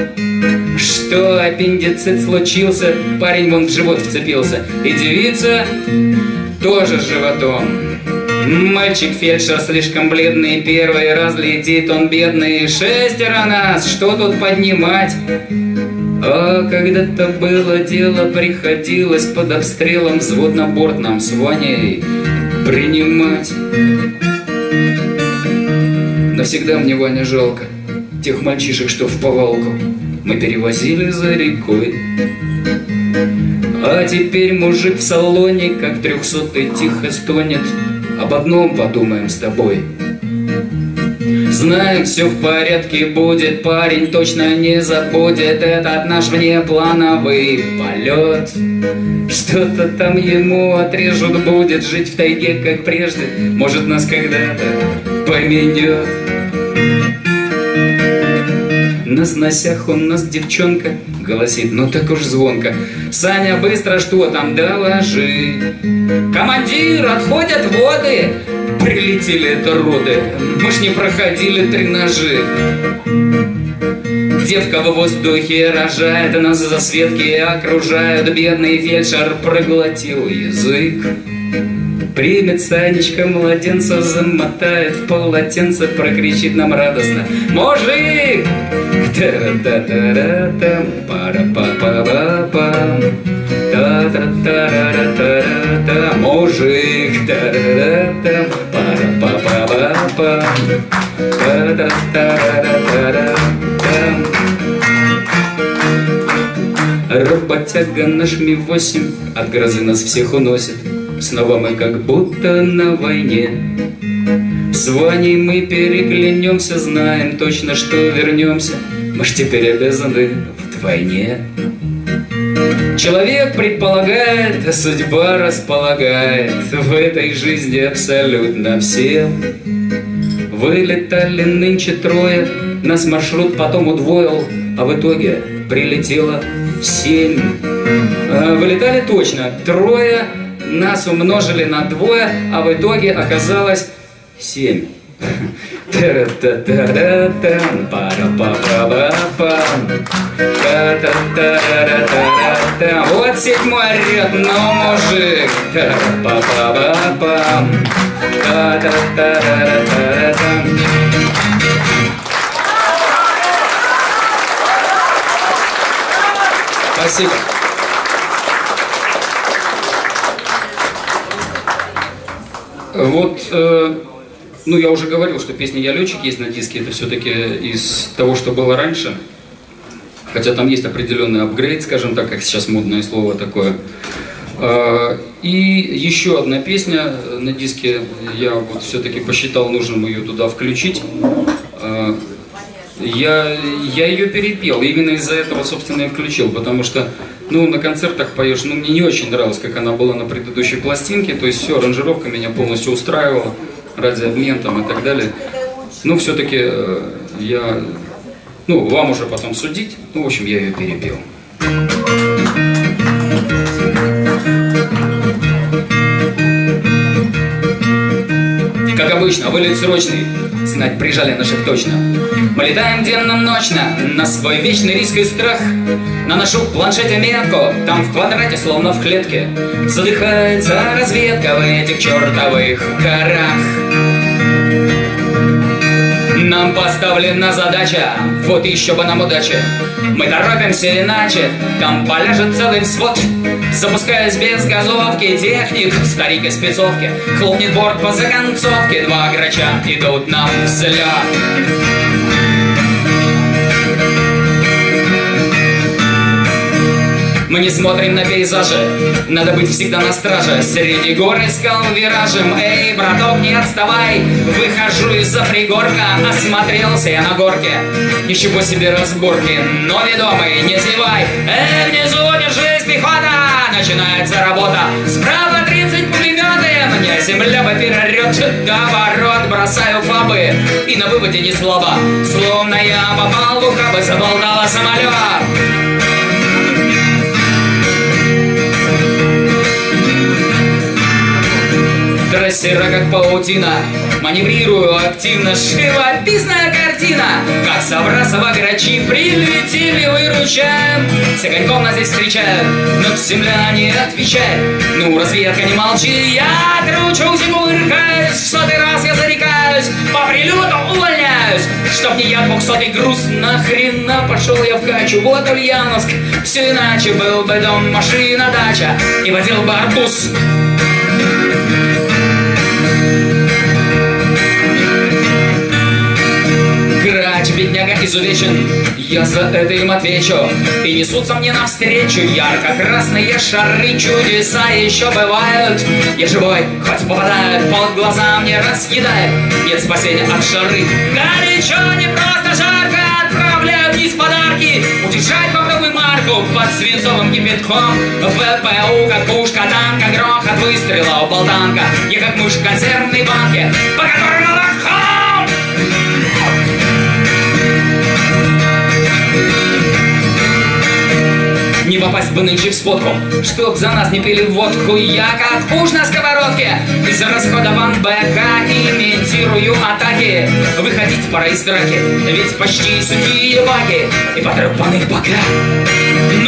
что аппендицит случился, парень вон в живот вцепился, и девица тоже с животом. Мальчик фельдшер слишком бледный, первый раз летит он бедный, шестеро нас, что тут поднимать? А когда-то было дело, приходилось под обстрелом взвод на борт нам с Ваней принимать. Навсегда мне Ваня жалко тех мальчишек, что в повалку мы перевозили за рекой. А теперь мужик в салоне, как трехсотый, тихо стонет. Об одном подумаем с тобой. Знаем, все в порядке будет, парень точно не забудет этот наш внеплановый полет. Что-то там ему отрежут, будет жить в тайге, как прежде, может нас когда-то поменет. На сносях у нас девчонка Голосит, ну так уж звонко. Саня, быстро что там, доложи? Командир, отходят воды! Прилетели это роды! Мы ж не проходили тренажи! Девка в воздухе рожает, нас за светки окружают. Бедный фельдшер проглотил язык Примет Санечка младенца, замотает в полотенце, прокричит нам радостно. «Мужик!» Та-ра-та-та-ра-там, пара-па-па-па-пам. Та-та-та-ра-та-ра-та, мужик! Та-ра-ра-там, пара-па-па-па-пам. Та-та-та-ра-та-ра-там. Работяга наш Ми-8 От грозы нас всех уносит Снова мы как будто на войне. С Ваней мы переглянемся Знаем точно, что вернемся. Мы ж теперь обязаны вдвойне. Человек предполагает, а судьба располагает. В этой жизни абсолютно всем Вылетали нынче трое Нас маршрут потом удвоил А в итоге прилетело семь. А Вылетали точно. Трое нас умножили на двое, а в итоге оказалось семь. Вот седьмой ряд, но мужик. Спасибо. Вот, э, ну я уже говорил, что песня «Я летчик» есть на диске, это все-таки из того, что было раньше. Хотя там есть определенный апгрейд, скажем так, как сейчас модное слово такое. Э, и еще одна песня на диске, я вот все-таки посчитал нужным ее туда включить. Э, я, я ее перепел, именно из-за этого, собственно, и включил, потому что ну, на концертах поешь, ну, мне не очень нравилось, как она была на предыдущей пластинке, то есть все, аранжировка меня полностью устраивала, радиообмен там и так далее. Ну, все-таки э, я, ну, вам уже потом судить, ну, в общем, я ее перепел. Как обычно, вылет срочный, знать прижали наших точно. Мы летаем денно-ночно на свой вечный риск и страх. Наношу в планшете метку, там в квадрате, словно в клетке. Задыхается разведка в этих чертовых горах. Нам поставлена задача, вот еще бы нам удачи. Мы торопимся иначе, там поляжет целый взвод. Запускаясь без газовки, техник, старик из спецовки, хлопнет борт по законцовке, два грача идут нам взлет. Мы не смотрим на пейзажи Надо быть всегда на страже. Среди гор искал виражем Эй, браток, не отставай Выхожу из-за пригорка. Осмотрелся я на горке Ничего себе разборки Но ведомый, не зевай. Эй, внизу держись, пехота Начинается работа. Справа 30 пулеметы Мне земля поперед До ворот бросаю фабы И на выводе не слабо Словно я попал в ухабы Заболтала самолет Трассера как паутина. Маневрирую активно. Живописная картина. Как Саврасова грачи Прилетели, выручаем. Все коньком нас здесь встречают Но земля не отвечает. Ну, разведка, не молчи? Я кручусь и кувыркаюсь В сотый раз я зарекаюсь. По прилету увольняюсь. Чтоб не я двухсотый груз Нахрена пошел я в качу Вот Ульяновск. Все иначе. Был бы дом, машина, дача. И водил бы арбуз Бедняга изувечен. Я за это им отвечу. И несутся мне навстречу Ярко-красные шары. Чудеса еще бывают. Я живой, хоть попадают Под глаза мне раскидает Нет спасения от жары Горячо, не просто жарко Отправляю вниз подарки. Удержать попробуй марку Под свинцовым кипятком. ВПУ, как пушка танка Грохот выстрела болтанка. Я как мышь в бы нынче в спотку Чтоб за нас не пили водку. Я как уж на сковородке Из расходован БК Имитирую атаки. Выходить пора из драки Ведь почти сухие баги И потрепаны бока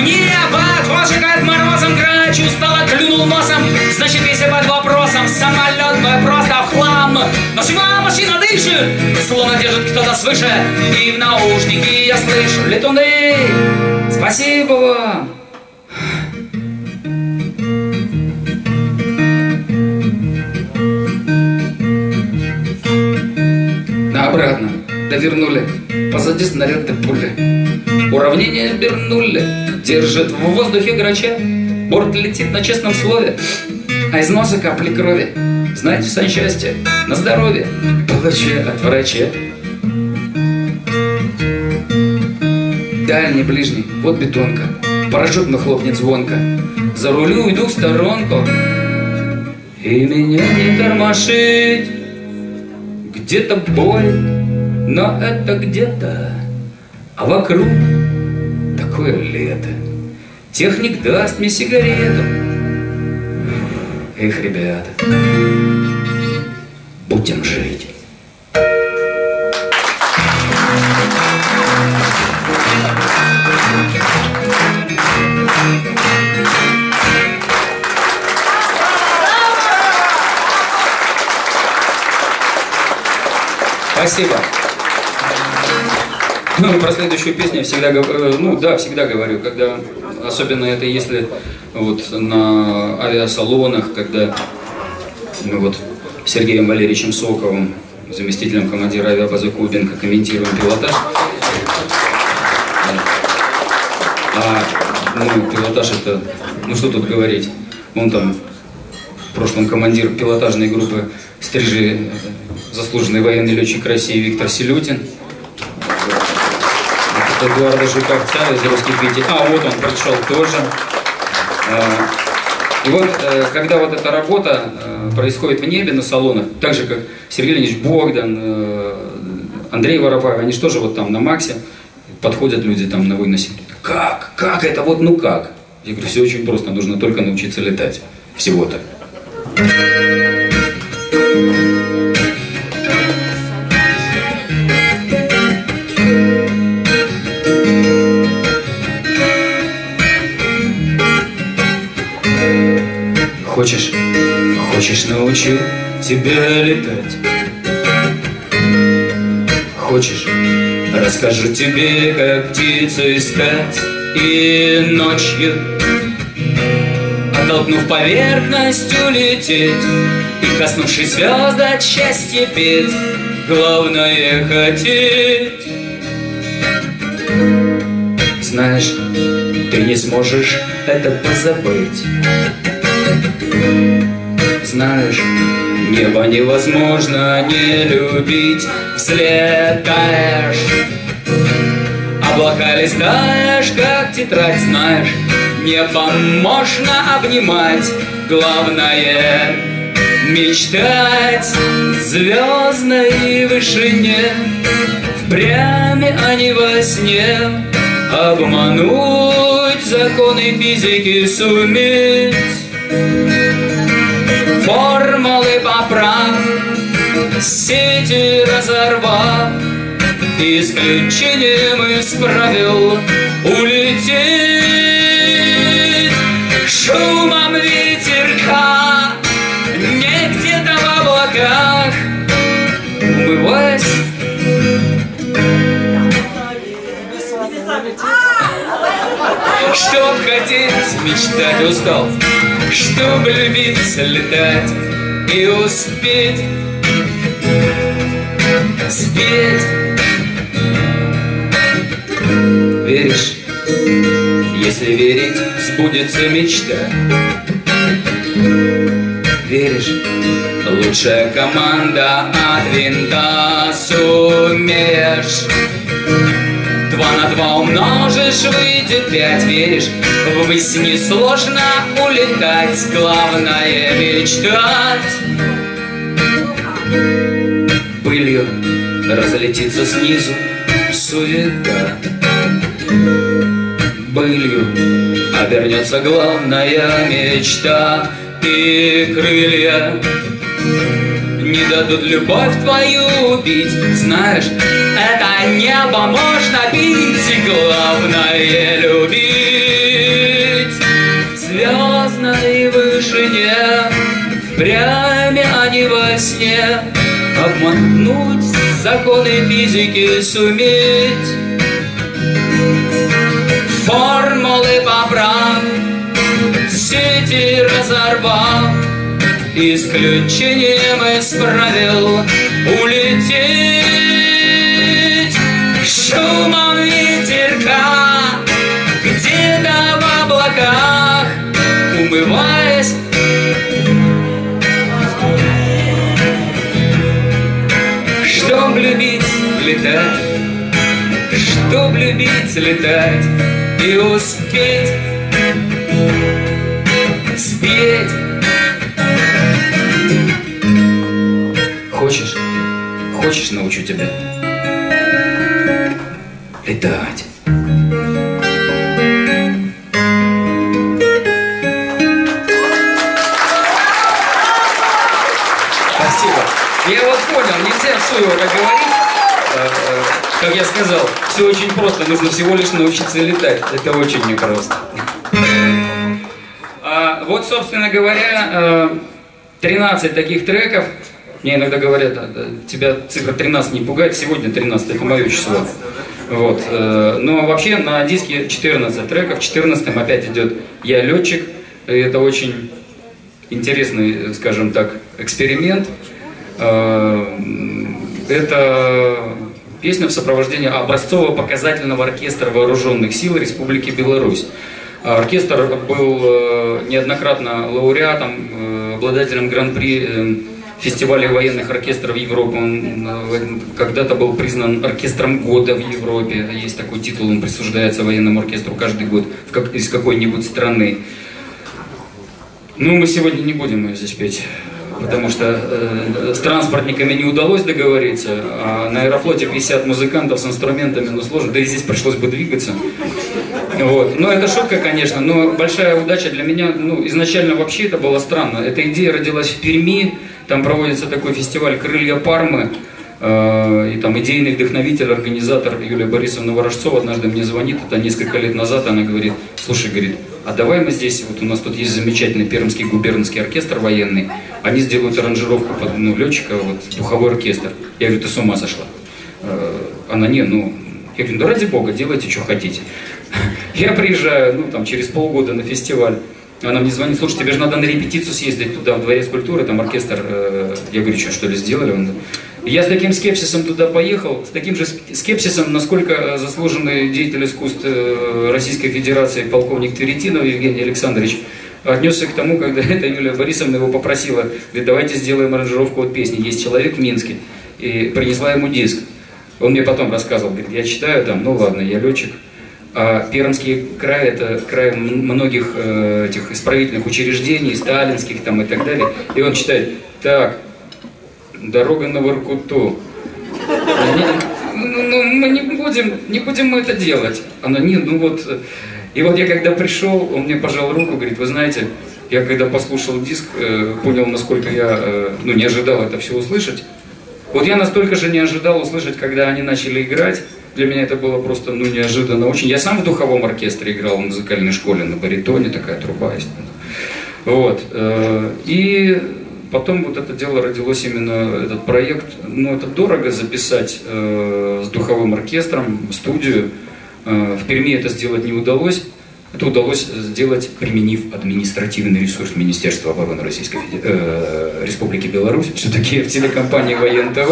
Мне похоже, как морозом грач Устало клюнул носом. Значит, весь под вопросом Самолет бы просто в хлам. Жива машина дышит Словно держит кто-то свыше. И в наушники я слышу Летуны, спасибо вам обратно. Довернули. Позади снаряд и пули. Уравнение вернули. Держит в воздухе грача. Борт летит на честном слове. А из носа капли крови. Знать в санчасти. На здоровье. Получи от врача. Дальний, ближний, вот бетонка. Парашют хлопнет звонко. За рулю уйду в сторонку. И меня не тормошить. Где-то боль, но это где-то, а вокруг такое лето. Техник даст мне сигарету. Эх, ребята, будем жить. Спасибо. Ну, про следующую песню я всегда говорю, ну да, всегда говорю, когда, особенно это если вот на авиасалонах, когда мы вот Сергеем Валерьевичем Соковым, заместителем командира авиабазы Кубинка, комментируем пилотаж. А, ну, пилотаж это, ну что тут говорить, он там в прошлом командир пилотажной группы «Стрижи» заслуженный военный летчик России Виктор Селютин. Это Эдуарда Жуковца из русских ветер. А, вот он пришел тоже. А, И вот, э, когда вот эта работа э, происходит в небе на салонах, так же, как Сергей Леонидович Богдан, э, Андрей Воропаев, они же тоже вот там на Максе, подходят люди там на выносе. Как? Как это? Вот ну как? Я говорю, все очень просто, нужно только научиться летать. Всего-то. Научу тебя летать? Хочешь, расскажу тебе, как птицей стать И ночью, оттолкнув поверхность, улететь И коснувшись звезд от счастья петь Главное хотеть. Знаешь, ты не сможешь это позабыть Знаешь, небо невозможно не любить. Взлетаешь Облака листаешь, как тетрадь, знаешь. Небо можно обнимать Главное мечтать. Звездной вышине Впрямь, а не во сне. Обмануть законы физики суметь Формулы поправ Сети разорвав Исключением из правил Улететь. Шумом ветерка Не где-то в облаках. Умываясь Чтоб хотеть, мечтать устал Чтоб любить, летать и успеть. Спеть. Веришь, если верить, сбудется мечта. Веришь, лучшая команда от винта сумеешь Два на два умножишь, выйдет пять, веришь? Ввысь несложно улетать, главное мечтать. Пылью разлетится снизу суета. Былью обернется главная мечта И крылья не дадут любовь твою убить. Знаешь, это небо можно бить И главное любить. В звездной вышине Впрямь, а не во сне. Обмануть законы физики суметь. Формулы поправ Сети разорвав Исключением из правил улететь. Шумом ветерка Где-то в облаках Умываясь. Чтоб любить, летать Чтоб любить, летать И успеть Спеть Хочешь, научу тебя летать. Спасибо. Я вот понял, нельзя так говорить. Э, э, Как я сказал, все очень просто, нужно всего лишь научиться летать. Это очень непросто. А, Вот, собственно говоря, э, 13 таких треков. Мне иногда говорят, «А, тебя цифра 13 не пугает, сегодня 13, это мое число. Вот. э, Но вообще на диске 14 треков, 14 опять идет «Я летчик». И это очень интересный, скажем так, эксперимент. Э, Это песня в сопровождении образцово-показательного оркестра Вооруженных сил Республики Беларусь. Оркестр был э, неоднократно лауреатом, э, обладателем гран-при фестиваля военных оркестров Европы. Он когда-то был признан оркестром года в Европе. Есть такой титул, он присуждается военному оркестру каждый год как- из какой-нибудь страны. Ну, мы сегодня не будем ее здесь петь, потому что э, с транспортниками не удалось договориться, а на аэрофлоте 50 музыкантов с инструментами, ну сложно, да и здесь пришлось бы двигаться. Вот. Ну, это шутка, конечно, но большая удача для меня, ну, изначально вообще это было странно. Эта идея родилась в Перми, там проводится такой фестиваль «Крылья Пармы», э, и там идейный вдохновитель, организатор Юлия Борисовна Ворожцова однажды мне звонит, это несколько лет назад, она говорит, слушай, говорит, а давай мы здесь, вот у нас тут есть замечательный Пермский губернский оркестр военный, они сделают аранжировку под ну, летчика, вот, духовой оркестр. Я говорю, ты с ума сошла? Э, Она, не, ну, я говорю, да ради бога, делайте, что хотите. Я приезжаю, ну, там, через полгода на фестиваль. Она мне звонит, слушай, тебе же надо на репетицию съездить туда, в дворец культуры, там оркестр. э, Я говорю, что, что ли, сделали? Он, Я с таким скепсисом туда поехал, с таким же скепсисом, насколько заслуженный деятель искусств э, Российской Федерации полковник Тверетинов Евгений Александрович отнесся к тому, когда эта Юлия Борисовна его попросила, говорит, давайте сделаем аранжировку от песни «Есть человек в Минске», и принесла ему диск. Он мне потом рассказывал, говорит, я читаю там, ну ладно, я летчик, Пермский край – это край многих э, этих исправительных учреждений, сталинских там и так далее. И он читает, так, дорога на Воркуту. Ну, ну, мы не будем, не будем мы это делать. Она, не, ну вот. И вот я когда пришел, он мне пожал руку, говорит, вы знаете, я когда послушал диск, э, понял, насколько я, э, ну, не ожидал это все услышать. Вот я настолько же не ожидал услышать, когда они начали играть. Для меня это было просто, ну, неожиданно очень. Я сам в духовом оркестре играл в музыкальной школе на баритоне, такая труба есть. Вот. Э, и потом вот это дело родилось именно, этот проект. Ну, это дорого записать э, с духовым оркестром, студию. Э, в Перми это сделать не удалось. Это удалось сделать, применив административный ресурс Министерства обороны Российской э, Республики Беларусь. Все-таки в телекомпании Воен ТВ,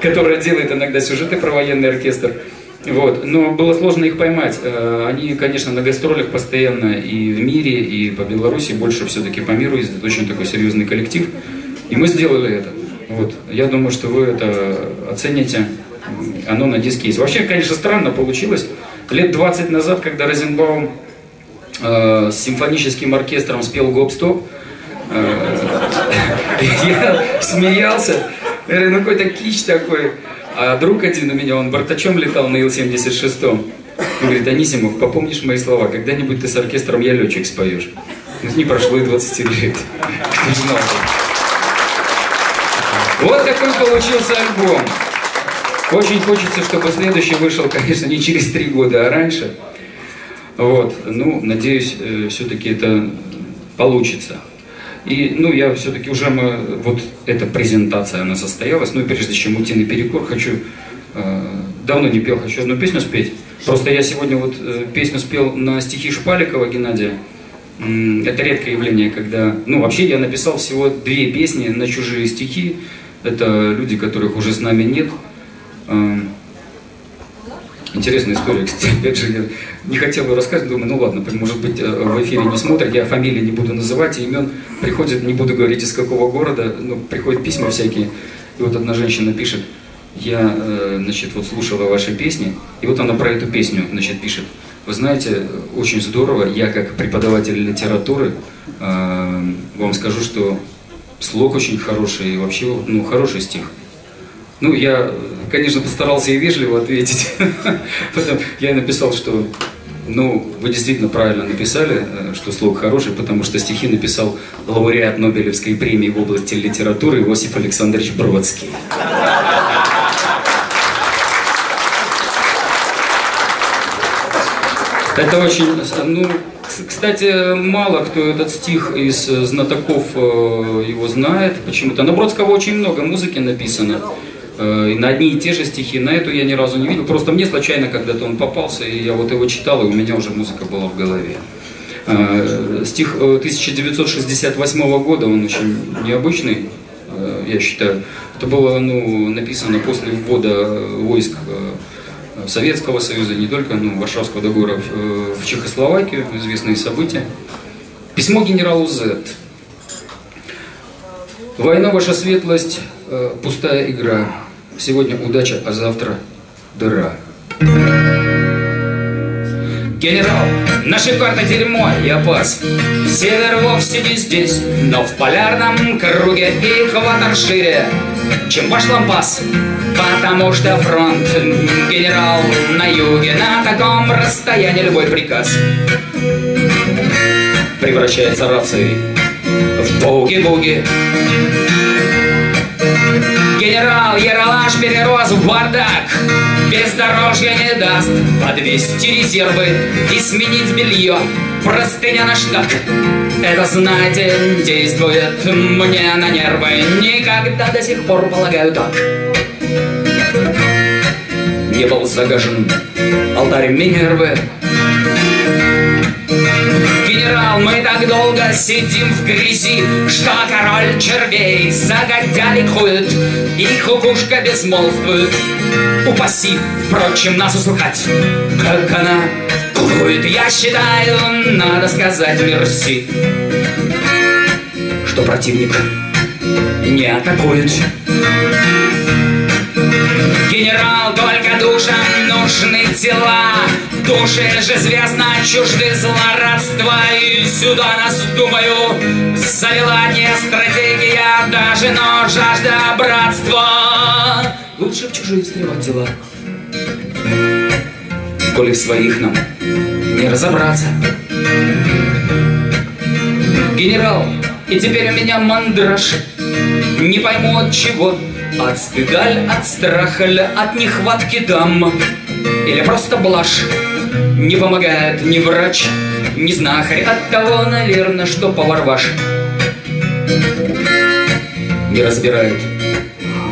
которая делает иногда сюжеты про военный оркестр. Вот. Но было сложно их поймать. Э, они, конечно, на гастролях постоянно и в мире, и по Беларуси, больше все-таки по миру ездят. Очень такой серьезный коллектив. И мы сделали это. Вот. Я думаю, что вы это оцените. Оно на диске есть. Вообще, конечно, странно получилось. Лет 20 назад, когда Розенбаум э, с симфоническим оркестром спел «Гоп-стоп», э, я смеялся. Говорю, ну какой-то кич такой. А друг один у меня, он бортачом летал на Ил-76. Он говорит, Анисимов, попомнишь мои слова, когда-нибудь ты с оркестром «Я летчик» споешь. Ну, не прошло и 20 лет. Кто знал Вот такой получился альбом. Очень хочется, чтобы следующий вышел, конечно, не через три года, а раньше. Вот, ну, надеюсь, э, все-таки это получится. И, ну, я все-таки уже, мы, вот эта презентация, она состоялась. Ну, и прежде чем уйти на перекур, хочу, э, давно не пел, хочу одну песню спеть. Просто я сегодня вот э, песню спел на стихи Шпаликова Геннадия. Это редкое явление, когда... Ну, вообще я написал всего две песни на чужие стихи. Это люди, которых уже с нами нет. Эм, интересная история, кстати, опять же, я не хотел ее рассказывать, думаю, ну ладно, может быть, э, в эфире не смотрят, я фамилии не буду называть, имен приходят, не буду говорить из какого города, ну, приходят письма всякие, и вот одна женщина пишет, я, э, значит, вот слушала ваши песни, и вот она про эту песню, значит, пишет, вы знаете, очень здорово, я как преподаватель литературы э, вам скажу, что слог очень хороший, и вообще, ну, хороший стих. Ну, я, конечно, постарался и вежливо ответить. Я написал, что ну, вы действительно правильно написали, э, что слог хороший, потому что стихи написал лауреат Нобелевской премии в области литературы Иосиф Александрович Бродский. Это очень, ну, кстати, мало кто этот стих из знатоков э, его знает почему-то. На Бродского очень много музыки написано. Э, на одни и те же стихи, на эту я ни разу не видел. Просто мне случайно когда-то он попался, и я вот его читал, и у меня уже музыка была в голове. Э, стих 1968 э, года, он очень необычный, я считаю. Это было ну, написано после ввода войск Советского Союза, не только ну, Варшавского договора в Чехословакию, известные события. Письмо генералу З. Война, ваша светлость, пустая игра. Сегодня удача, а завтра дыра. Генерал, наша карта дерьмо и опас. Север вовсе не здесь, но в полярном круге экватор шире, чем ваш лампас. Потому что фронт, генерал, на юге, на таком расстоянии любой приказ превращается рацией в буги-буги. Генерал Яралаш перерос в бардак. Бездорожья не даст. Подвести резервы И сменить белье. Простыня на штат Это, знаете, действует мне на нервы. Никогда до сих пор полагаю так. Не был загажен. Алтарь Минервы Генерал, мы так долго сидим в грязи, что король червей загодя ликует, и кукушка безмолвствует. Упаси, впрочем, нас услыхать, как она кукует. Я считаю, надо сказать мерси, что противник не атакует. Генерал, только душам нужны тела, Души же звездно чужды злорадства, И сюда нас, думаю, завела не стратегия даже, но жажда братства. Лучше в чужие встревать дела, коли в своих нам не разобраться. Генерал, и теперь у меня мандраж, не пойму от чего, от стыда ль, от страха от нехватки дам. Или просто блажь Не помогает ни врач, ни знахарь. От того, наверное, что повар ваш Не разбирает,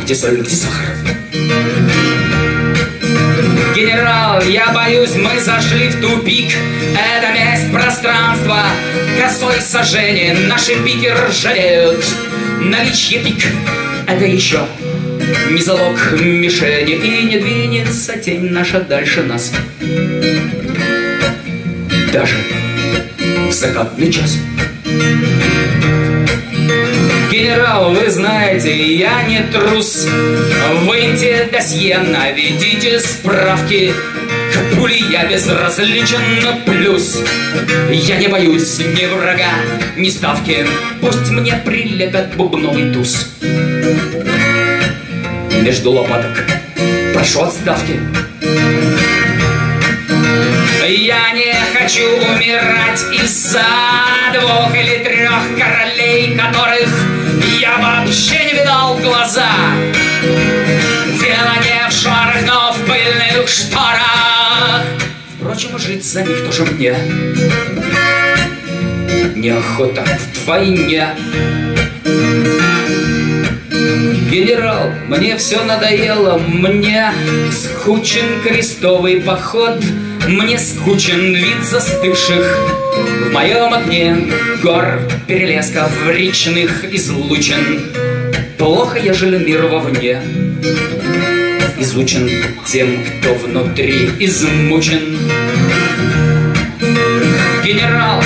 где соль, где сахар. Генерал, я боюсь, мы зашли в тупик. Это месть пространства Косой сожжения Наши пики ржавеют Наличие пик Это еще не залог мишени И не двинется тень наша дальше нас. Даже в закатный час. Генерал, вы знаете, я не трус. Выньте досье, наведите справки. К пули я безразличен, плюс. Я не боюсь ни врага, ни ставки. Пусть мне прилепят бубновый туз между лопаток. Прошу отставки. Я не хочу умирать из-за двух или трех королей, которых я вообще не видал в глаза. Дело не в шорах, но в пыльных шторах. Впрочем, жить за них тоже мне неохота вдвойне. Генерал, мне все надоело, мне скучен крестовый поход, мне скучен вид застывших в моем окне гор, перелесков, речных излучен. Плохо, ежели мир вовне изучен тем, кто внутри измучен. Генерал,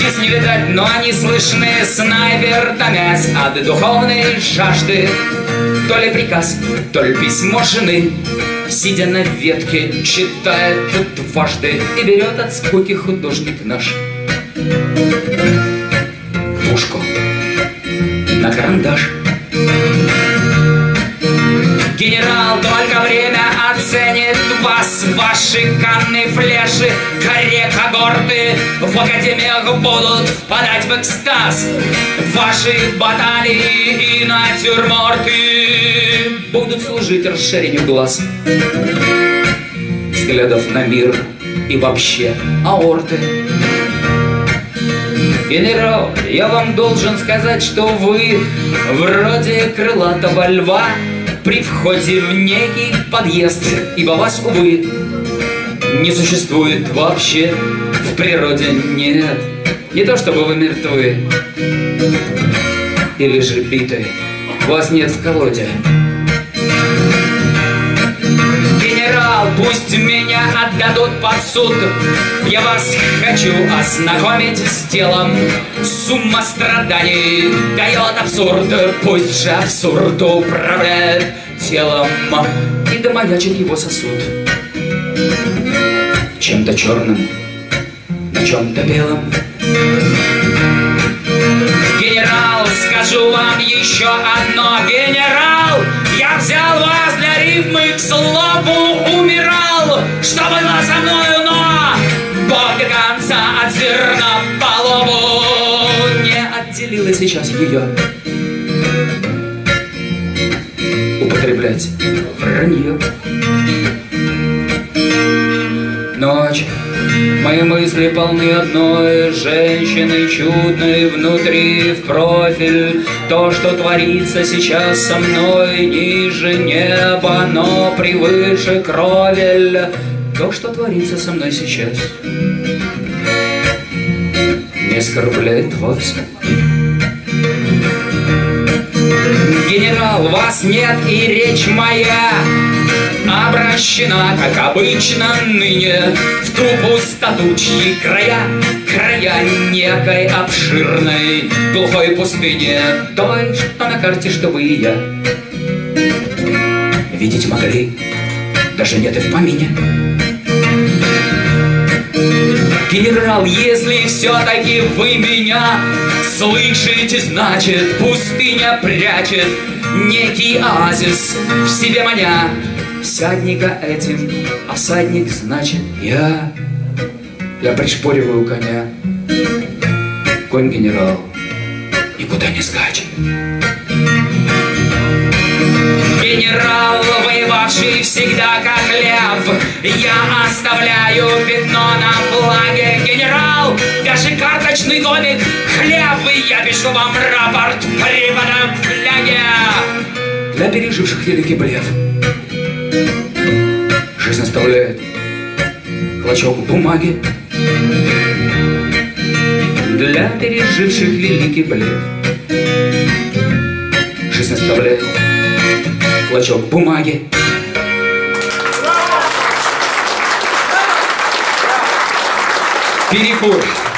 птиц не видать, но они слышны. Снайпер, томясь от духовной жажды. То ли приказ, то ли письмо жены. Сидя на ветке, читает дважды И берет от скуки художник наш Пушку на карандаш. Генерал, только время оценит вас Ваши канны, флеши, коре, когорты. В академиях будут впадать в экстаз Ваши баталии и натюрморты. Будут служить расширению глаз Взглядов на мир и вообще аорты. Генерал, я вам должен сказать, что вы вроде крылатого льва при входе в некий подъезд, ибо вас, увы, не существует вообще в природе нет. Не то чтобы вы мертвы или же биты, вас нет в колоде. Генерал, пусть меня отдадут под суд. Я вас хочу ознакомить с телом Сумма страданий дает абсурд. Пусть же абсурд управляет телом И домаячит его сосуд. Чем-то черным, на чем-то белом. Генерал, скажу вам еще одно. Генерал, я взял вас рифмы, к слову, умирал Что было со мною, но Бог до конца от зерна полову Не отделила сейчас ее Употреблять вранье Мои мысли полны одной женщины чудной внутри в профиль. То, что творится сейчас со мной ниже неба, но превыше кровель. То, что творится со мной сейчас, не оскорбляет вас. Генерал, вас нет, и речь моя обращена, как обычно ныне, в ту пустоту, чьи края, края некой обширной глухой пустыни, той, что на карте, что вы и я видеть могли, даже нет и в помине. Генерал, если все-таки вы меня слышите, значит, пустыня прячет некий оазис в себе маня. Всадника этим, а всадник значит я. Я пришпориваю коня. Конь генерал никуда не скачет. Генерал, воевавший всегда как лев. Я оставляю пятно на флаге. Генерал, даже карточный домик. Хлеб я пишу вам рапорт приводом фляге Для переживших великий блеф. Жизнь оставляет клочок бумаги. Для переживших великий блеф. Жизнь оставляет клочок бумаги. Перекур.